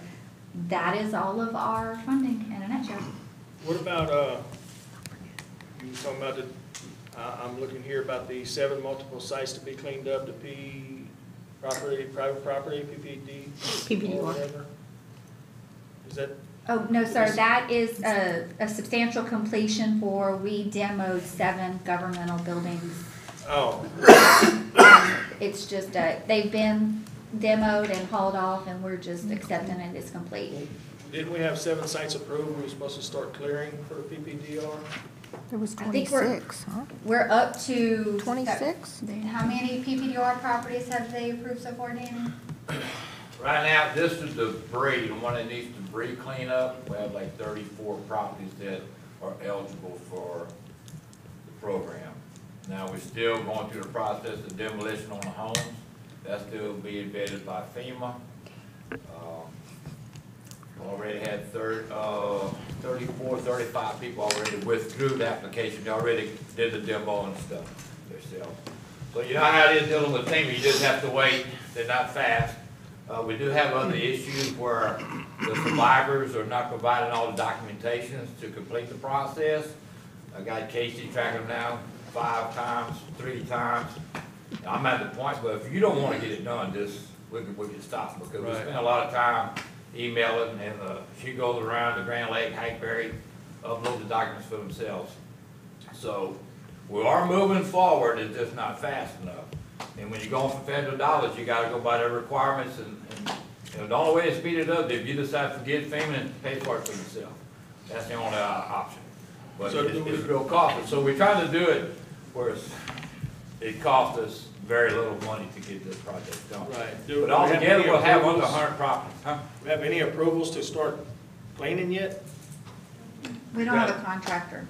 that is all of our funding in a nutshell. What about, uh, you were talking about the, I, I'm looking here about the seven multiple sites to be cleaned up, the P, property, private property, PPD? PPD or one. whatever. Is that, Oh, no, sir, that is a, a substantial completion for, we demoed seven governmental buildings. oh, It's just, uh, they've been demoed and hauled off, and we're just accepting it as complete. didn't we have seven sites approved, we were supposed to start clearing for PPDR? There was I think we're- twenty-six, huh? We're up to. Twenty-six? How many PPDR properties have they approved so far, Danny? Right now, this is debris, the one that needs debris cleanup. We have like thirty-four properties that are eligible for the program. Now, we're still going through the process of demolition on the homes. That's still being vetted by FEMA. Um, Already had thir, uh, thirty-four, thirty-five people already withdrew the application, they already did the demo and stuff themselves. So you know how it is dealing with FEMA, you just have to wait, they're not fast. Uh, we do have other issues where the survivors are not providing all the documentations to complete the process. I got Casey tracking them down five times, three times. I'm at the point, but if you don't wanna get it done, just, we can, we can stop, because we spend a lot of time emailing, and, uh, she goes around to Grand Lake, Hackberry, upload the documents for themselves. So, we are moving forward, it's just not fast enough. And when you're going for federal dollars, you gotta go by their requirements, and, and, you know, the only way to speed it up, is if you decide to forget FEMA and pay for it for yourself. That's the only, uh, option. But So do we- it's real costly, so we're trying to do it where it's, it costs us very little money to get this project done. Right. Do- But do we have altogether, any we'll have under approvals? hundred properties, huh? We Have any approvals to start cleaning yet? We don't have a contractor.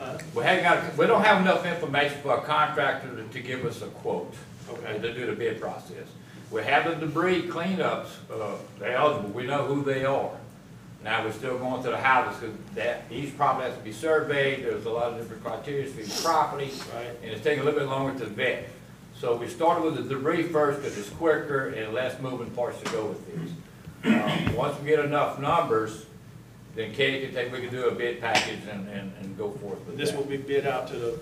Huh? We haven't got, we don't have enough information for a contractor to, to give us a quote. Okay. To do the bid process. We have the debris cleanups, uh, they're eligible, we know who they are. Now, we're still going to the houses, because that, each property has to be surveyed, there's a lot of different criteria for each property. Right. And it's taking a little bit longer to vet. So we started with the debris first, because it's quicker and less moving parts to go with these. Um, Once we get enough numbers, then Katie can take, we can do a bid package and, and, and go forth with that. This will be bid out to the,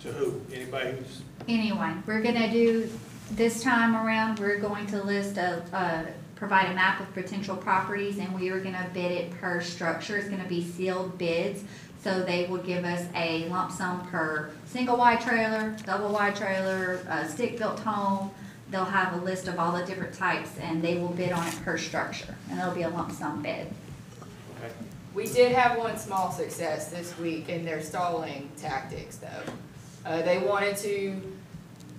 to who? Anybody who's, Anyway, we're gonna do, this time around, we're going to list a, uh, provide a map of potential properties, and we are gonna bid it per structure, it's gonna be sealed bids. So they will give us a lump sum per single wide trailer, double wide trailer, uh, stick-built home. They'll have a list of all the different types, and they will bid on it per structure, and it'll be a lump sum bid. okay. We did have one small success this week in their stalling tactics, though. Uh, they wanted to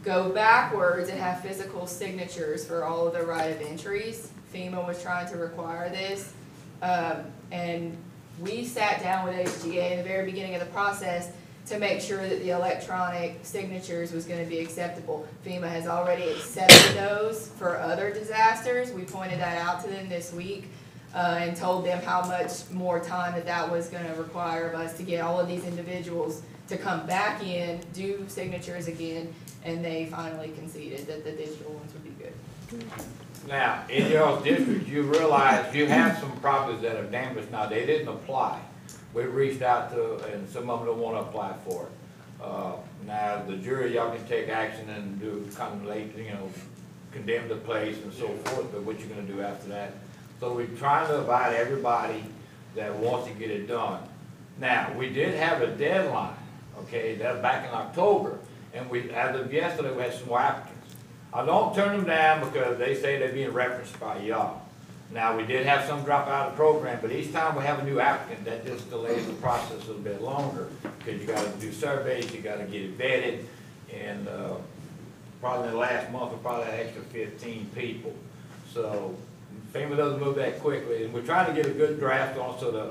go backwards and have physical signatures for all of the right of entries. FEMA was trying to require this. Um, and we sat down with HGA in the very beginning of the process to make sure that the electronic signatures was gonna be acceptable. FEMA has already accepted those for other disasters. We pointed that out to them this week uh, and told them how much more time that that was gonna require of us to get all of these individuals to come back in, do signatures again, and they finally conceded that the digital ones would be good. Now, in your district, you realize you have some properties that are damaged now, they didn't apply. We reached out to, and some of them don't wanna apply for it. Uh, now, the jury, y'all can take action and do, condemnate, you know, condemn the place and so forth, but what you gonna do after that? So we're trying to invite everybody that wants to get it done. Now, we did have a deadline, okay, that was back in October, and we, as of yesterday, we had some more applicants. I don't turn them down because they say they're being referenced by y'all. Now, we did have some drop out of the program, but each time we have a new applicant, that just delays the process a little bit longer. Because you gotta do surveys, you gotta get it vetted, and, uh, probably in the last month, we probably had extra fifteen people. So FEMA doesn't move that quickly, and we're trying to get a good draft on, so the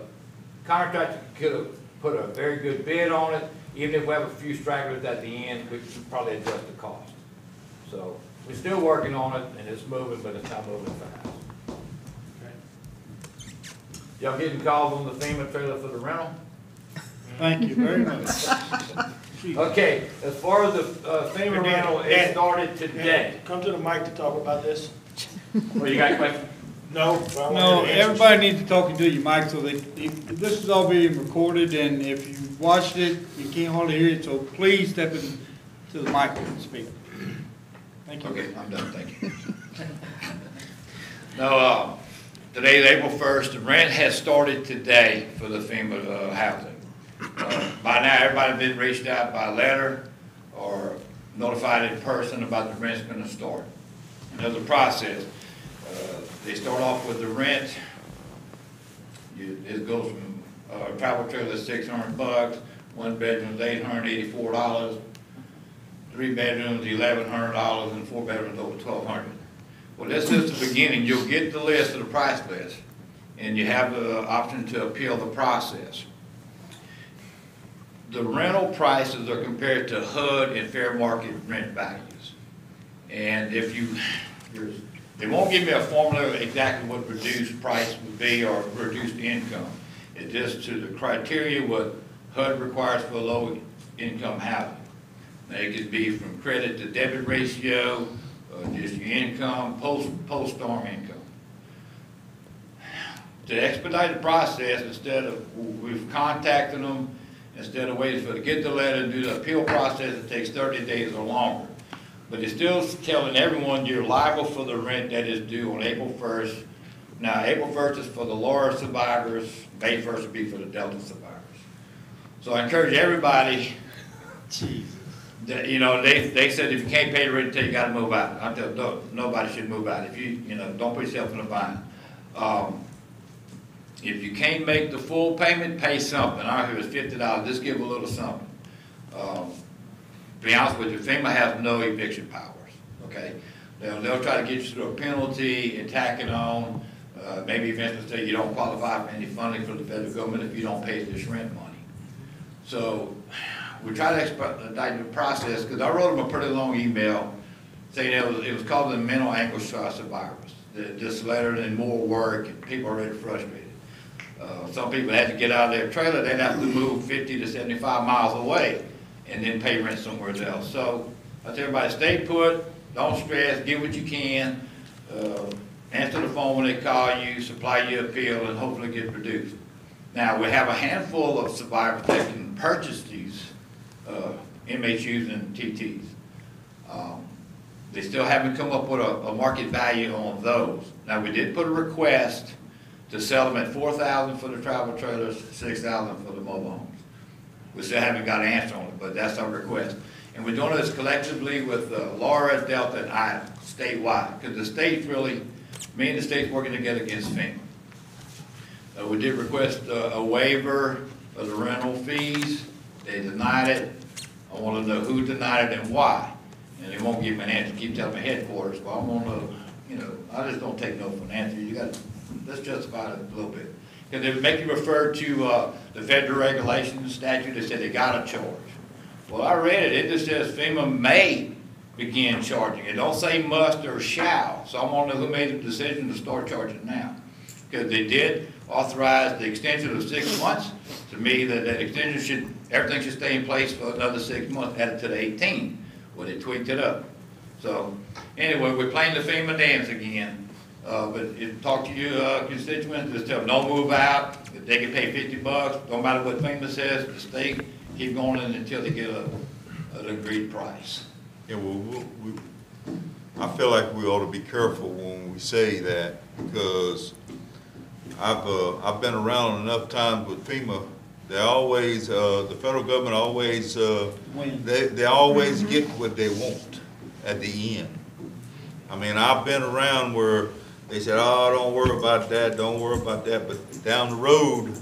contractor could have put a very good bid on it. Even if we have a few stragglers at the end, we can probably adjust the cost. So, we're still working on it, and it's moving, but it's not moving fast. Y'all getting calls on the FEMA trailer for the rental? Thank you very much. Okay, as far as the uh, FEMA rental, it started today. Come to the mic to talk about this. Well, you got a question? No. but I want No, you to everybody needs to talk into your mic so they, if, this is all being recorded and if you watched it, you can't hardly hear it, so please step in to the mic and speak. Thank you. Okay, I'm done, thank you. Now, uh, is April first, the rent has started today for the FEMA, uh, housing. Uh, By now, everybody been reached out by letter or notified in person about the rent's gonna start. And a process. Uh, They start off with the rent. You, it goes from, uh, travel trailer six hundred bucks, one bedroom is eight hundred eighty-four dollars, three bedrooms, eleven hundred dollars, and four bedrooms over twelve hundred. Well, that's just the beginning, you'll get the list of the price list, and you have the option to appeal the process. The rental prices are compared to HUD and fair market rent values. And if you, They won't give me a formula exactly what reduced price would be or reduced income. It's just to the criteria what HUD requires for low-income housing. It could be from credit to debit ratio, just your income, post, post-storm income. To expedite the process, instead of, we've contacted them, instead of waiting for to get the letter and do the appeal process, it takes thirty days or longer. But it's still telling everyone you're liable for the rent that is due on April first. Now, April first is for the Laura survivors, May first will be for the Delta survivors. So I encourage everybody, you know, they, they said if you can't pay the rent, until you gotta move out. I tell, no, nobody should move out. If you, you know, don't put yourself in a bind. Um, if you can't make the full payment, pay something. I hear it's fifty dollars, just give a little something. Um, to be honest with you, FEMA has no eviction powers, okay? They'll, they'll try to get you through a penalty and tack it on, uh, maybe eventually say you don't qualify for any funding from the federal government if you don't pay this rent money. So, we try to expedite the process, because I wrote them a pretty long email saying it was, it was called the mental anguish uh, survivors. This letter and more work, and people are already frustrated. Uh, some people had to get out of their trailer, they'd have to move fifty to seventy-five miles away and then pay rent somewhere else. So, I tell everybody, stay put, don't stress, get what you can, uh, answer the phone when they call you, supply your appeal, and hopefully get produced. Now, we have a handful of survivors that can purchase these, uh, inmates using TTs. Um, They still haven't come up with a, a market value on those. Now, we did put a request to sell them at four thousand for the travel trailers, six thousand for the mobile homes. We still haven't got an answer on it, but that's our request. And we're doing this collectively with uh, Laura, Delta, and I, statewide, because the state's really, me and the state's working together against FEMA. Uh, we did request uh, a waiver of the rental fees. They denied it. I want to know who denied it and why. And they won't give me an answer. Keep telling me headquarters, but I want to, you know, I just don't take no for an answer. You got, let's justify it a little bit. Because they make you refer to, uh, the federal regulations statute that said they gotta charge. Well, I read it. It just says FEMA may begin charging. It don't say must or shall. So I want to know who made the decision to start charging now. Because they did authorize the extension of six months. To me, that, that extension should, everything should stay in place for another six months, added to the eighteen, when they tweaked it up. So, anyway, we're playing the FEMA dance again. Uh, but talk to your uh, constituents, just tell them, don't move out. If they can pay fifty bucks, don't matter what FEMA says, the state, keep going until they get a, an agreed price. Yeah, well, we, we, I feel like we ought to be careful when we say that, because I've, uh, I've been around enough times with FEMA, they always, uh, the federal government always, uh, Win. they, they always get what they want at the end. I mean, I've been around where they said, oh, don't worry about that, don't worry about that, but down the road,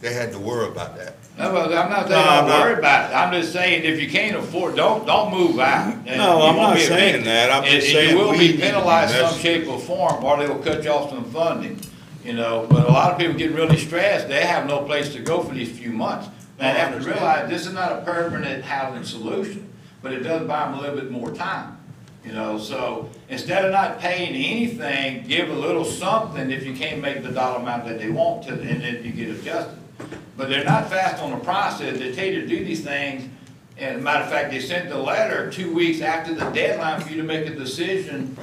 they had to worry about that. No, but I'm not No, I'm don't not- worry about it. I'm just saying if you can't afford, don't, don't move out. And No, you I'm won't not be saying evicted. that. I'm And- just and saying you will we be need to be penalized some messed- shape or form, or they will cut you off some funding, you know. But a lot of people get really stressed. They have no place to go for these few months. They have to realize this is not a permanent housing solution, but it does buy them a little bit more time. You know, so instead of not paying anything, give a little something if you can't make the dollar amount that they want to, and then you get adjusted. But they're not fast on the process, they tell you to do these things, and matter of fact, they sent the letter two weeks after the deadline for you to make a decision,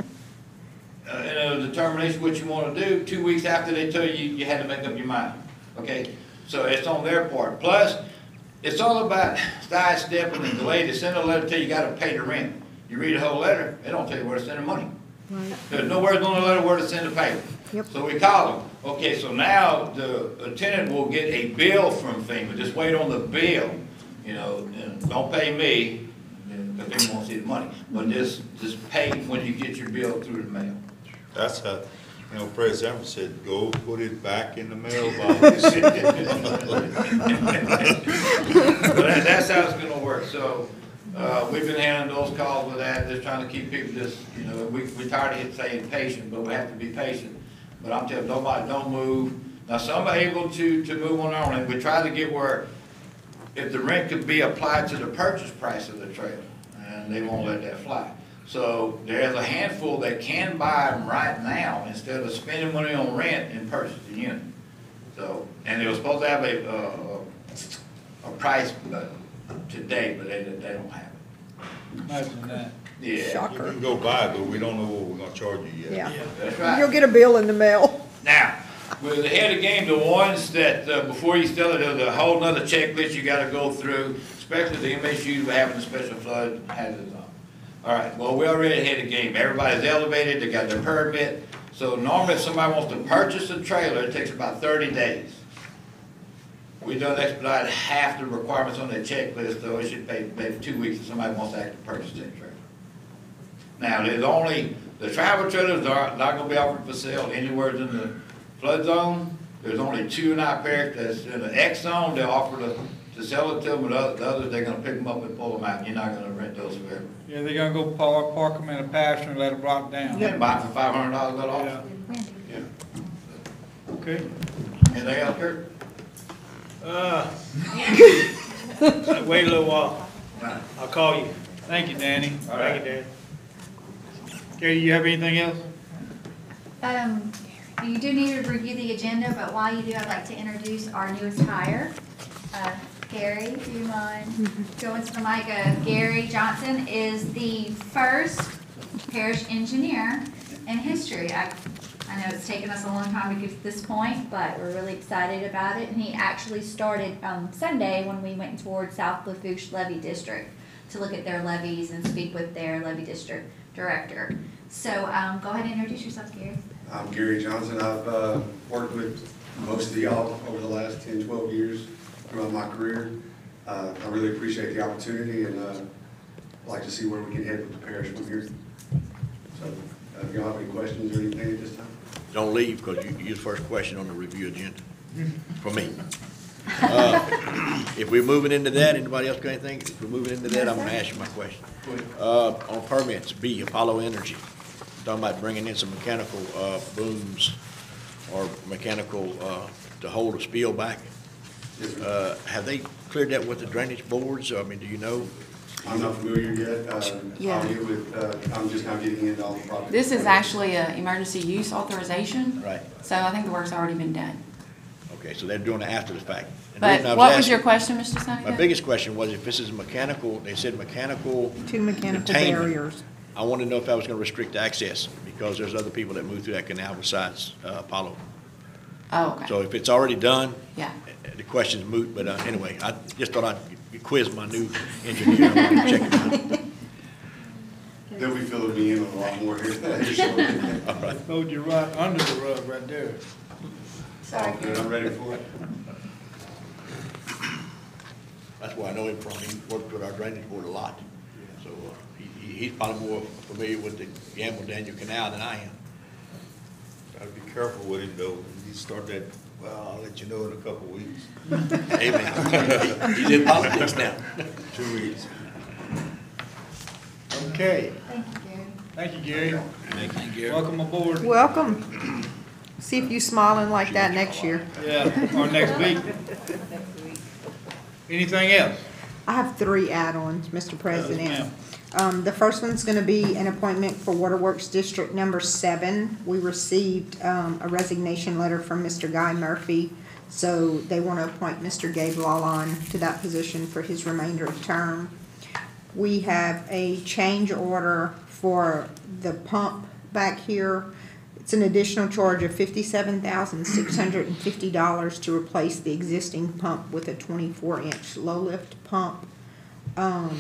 uh, and a determination what you wanna do, two weeks after they tell you you had to make up your mind, okay? So it's on their part, plus, it's all about sidestepping and the delay, they send a letter, tell you you gotta pay the rent. You read the whole letter, they don't tell you where to send the money. Right. There's no words on the letter where to send the payment. So we call them, okay, so now the tenant will get a bill from FEMA, just wait on the bill, you know, don't pay me, because they won't see the money, but just, just pay when you get your bill through the mail. That's how, you know, President Emerson said, go put it back in the mailbox. But that, that's how it's gonna work, so, uh, we've been handling those calls with that, just trying to keep people just, you know, we, we're tired of saying patient, but we have to be patient. But I'm telling nobody, don't move. Now, some are able to, to move on their own, and we try to get where, if the rent could be applied to the purchase price of the trailer, and they won't let that fly. So there's a handful that can buy them right now instead of spending money on rent and purchase the unit. So, and they were supposed to have a, uh, a price, but today, but they, they don't have it. Imagine that. Yeah. You can go buy it, but we don't know what we're gonna charge you yet. Yeah. That's right. You'll get a bill in the mail. Now, with the head of game, the ones that, uh, before you sell it, there's a whole nother checklist you gotta go through, especially the MSU having the special flood hazards on. All right, well, we already of the game. Everybody's elevated, they got their permit. So normally if somebody wants to purchase a trailer, it takes about thirty days. We done expedited half the requirements on that checklist, so it should take maybe two weeks if somebody wants to actually purchase that trailer. Now, there's only, the travel trailers are not gonna be offered for sale anywhere in the flood zone. There's only two in our parish that's in the X zone, they offer to, to sell it to them, but the others, they're gonna pick them up and pull them out, you're not gonna rent those forever. Yeah, they're gonna go park, park them in a pasture and let them rot down. You can buy it for five hundred dollars, let off. Yeah. Okay. Anything else, Kurt? Uh, Wait a little while. I'll call you. Thank you, Danny. Thank you, Dan. Katie, you have anything else? Um, you do need to review the agenda, but while you do, I'd like to introduce our newest hire. Uh, Gary, do you mind going to the mic? Uh, Gary Johnson is the first parish engineer in history. I, I know it's taken us a long time to get to this point, but we're really excited about it. And he actually started, um, Sunday when we went toward South Lafourche Levee District to look at their levees and speak with their levee district director. So, um, go ahead and introduce yourself, Gary. I'm Gary Johnson. I've uh, worked with most of y'all over the last 10, 12 years throughout my career. Uh, I really appreciate the opportunity and uh, like to see where we can head with the parish from here. So, uh, if y'all have any questions or anything at this time? Don't leave, because you, you're the first question on the review agenda, for me. Uh, If we're moving into that, anybody else got anything? If we're moving into that, I'm gonna ask you my question. Uh, on permits, B, Apollo Energy, talking about bringing in some mechanical, uh, booms or mechanical, uh, to hold a spill back. Uh, have they cleared that with the drainage boards? I mean, do you know? I'm not familiar yet. Uh, Yeah. I'll get with, uh, I'm just now getting into all the projects. This is actually an emergency use authorization, Right, so I think the work's already been done. okay, so they're doing it after the fact. And the But reason I what was asking- your question, Mr. Sonic? My biggest question was if this is mechanical, they said mechanical. Two mechanical containment. barriers. I wanted to know if that was gonna restrict access, because there's other people that move through that canal besides, uh, Apollo. Oh, okay. So if it's already done, Yeah. uh, the question's moot, but, uh, anyway, I just thought I'd quiz my new engineer, I wanted to check it out. They'll be filling me in on a lot more here shortly. All right. Hold you right under the rug right there. Sorry. All I'm ready for it. That's where I know him from, he worked with our drainage board a lot. So, uh, he, he- he's probably more familiar with the Gamble Daniel Canal than I am. Gotta be careful with him though. He start that, well, I'll let you know in a couple of weeks. Amen. He's in politics now. Two weeks. Okay. Thank you, Gary. Thank you, Gary. Thank you, Gary. Welcome aboard. Welcome. See if you smiling like that next year. Yeah, or next week. Anything else? I have three add-ons, Mr. President. ma'am. Um, the first one's gonna be an appointment for Waterworks District Number Seven. We received, um, a resignation letter from Mr. Guy Murphy. So they wanna appoint Mr. Gabe Lalon to that position for his remainder of term. We have a change order for the pump back here. It's an additional charge of fifty-seven thousand, six hundred and fifty dollars to replace the existing pump with a twenty-four inch low-lift pump. Um,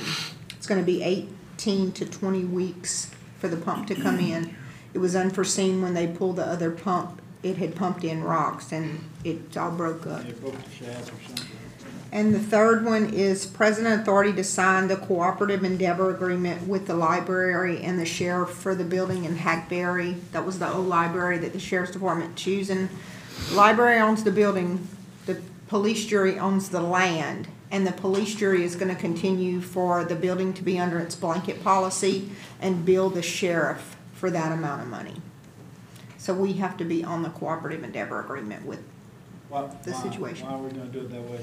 it's gonna be eighteen to twenty weeks for the pump to come in. It was unforeseen when they pulled the other pump, it had pumped in rocks and it all broke up. They broke the shaft or something. And the third one is president authority to sign the cooperative endeavor agreement with the library and the sheriff for the building in Hackberry. That was the old library that the sheriff's department choosing. Library owns the building, the police jury owns the land. And the police jury is gonna continue for the building to be under its blanket policy and bill the sheriff for that amount of money. So we have to be on the cooperative endeavor agreement with Why- The why- situation. Why are we gonna do it that way?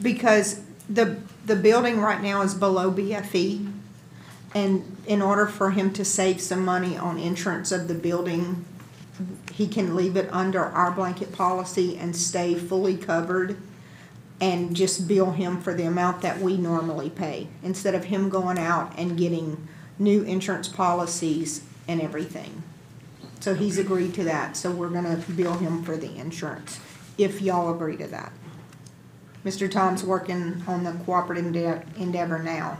Because the, the building right now is below BFE. And in order for him to save some money on insurance of the building, he can leave it under our blanket policy and stay fully covered and just bill him for the amount that we normally pay, instead of him going out and getting new insurance policies and everything. So he's agreed to that, so we're gonna bill him for the insurance, if y'all agree to that. Mr. Tom's working on the cooperative endeavor now.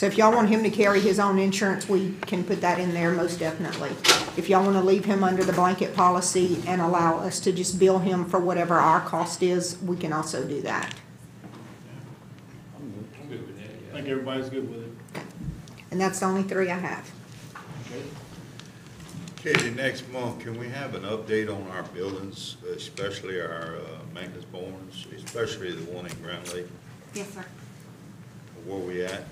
So if y'all want him to carry his own insurance, we can put that in there most definitely. If y'all wanna leave him under the blanket policy and allow us to just bill him for whatever our cost is, we can also do that. I'm good with that. I think everybody's good with it. And that's the only three I have. Okay, the next month, can we have an update on our buildings, especially our uh, maintenance barns, especially the one in Grand Lake? Yes, sir. Where are we at?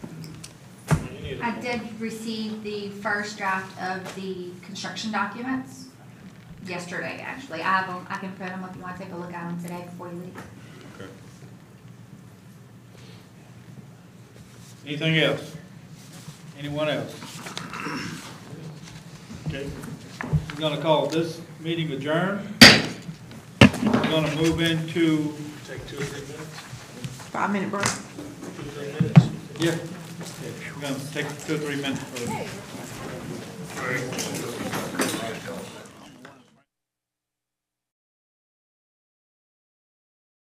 I did receive the first draft of the construction documents yesterday, actually. I have them, I can print them if you want to take a look at them today before you leave. Okay. Anything else? Anyone else? Okay, we're gonna call this meeting adjourned. We're gonna move into, Take two or three minutes, Five minute break. two or three minutes. yeah, we're going to take two or three minutes for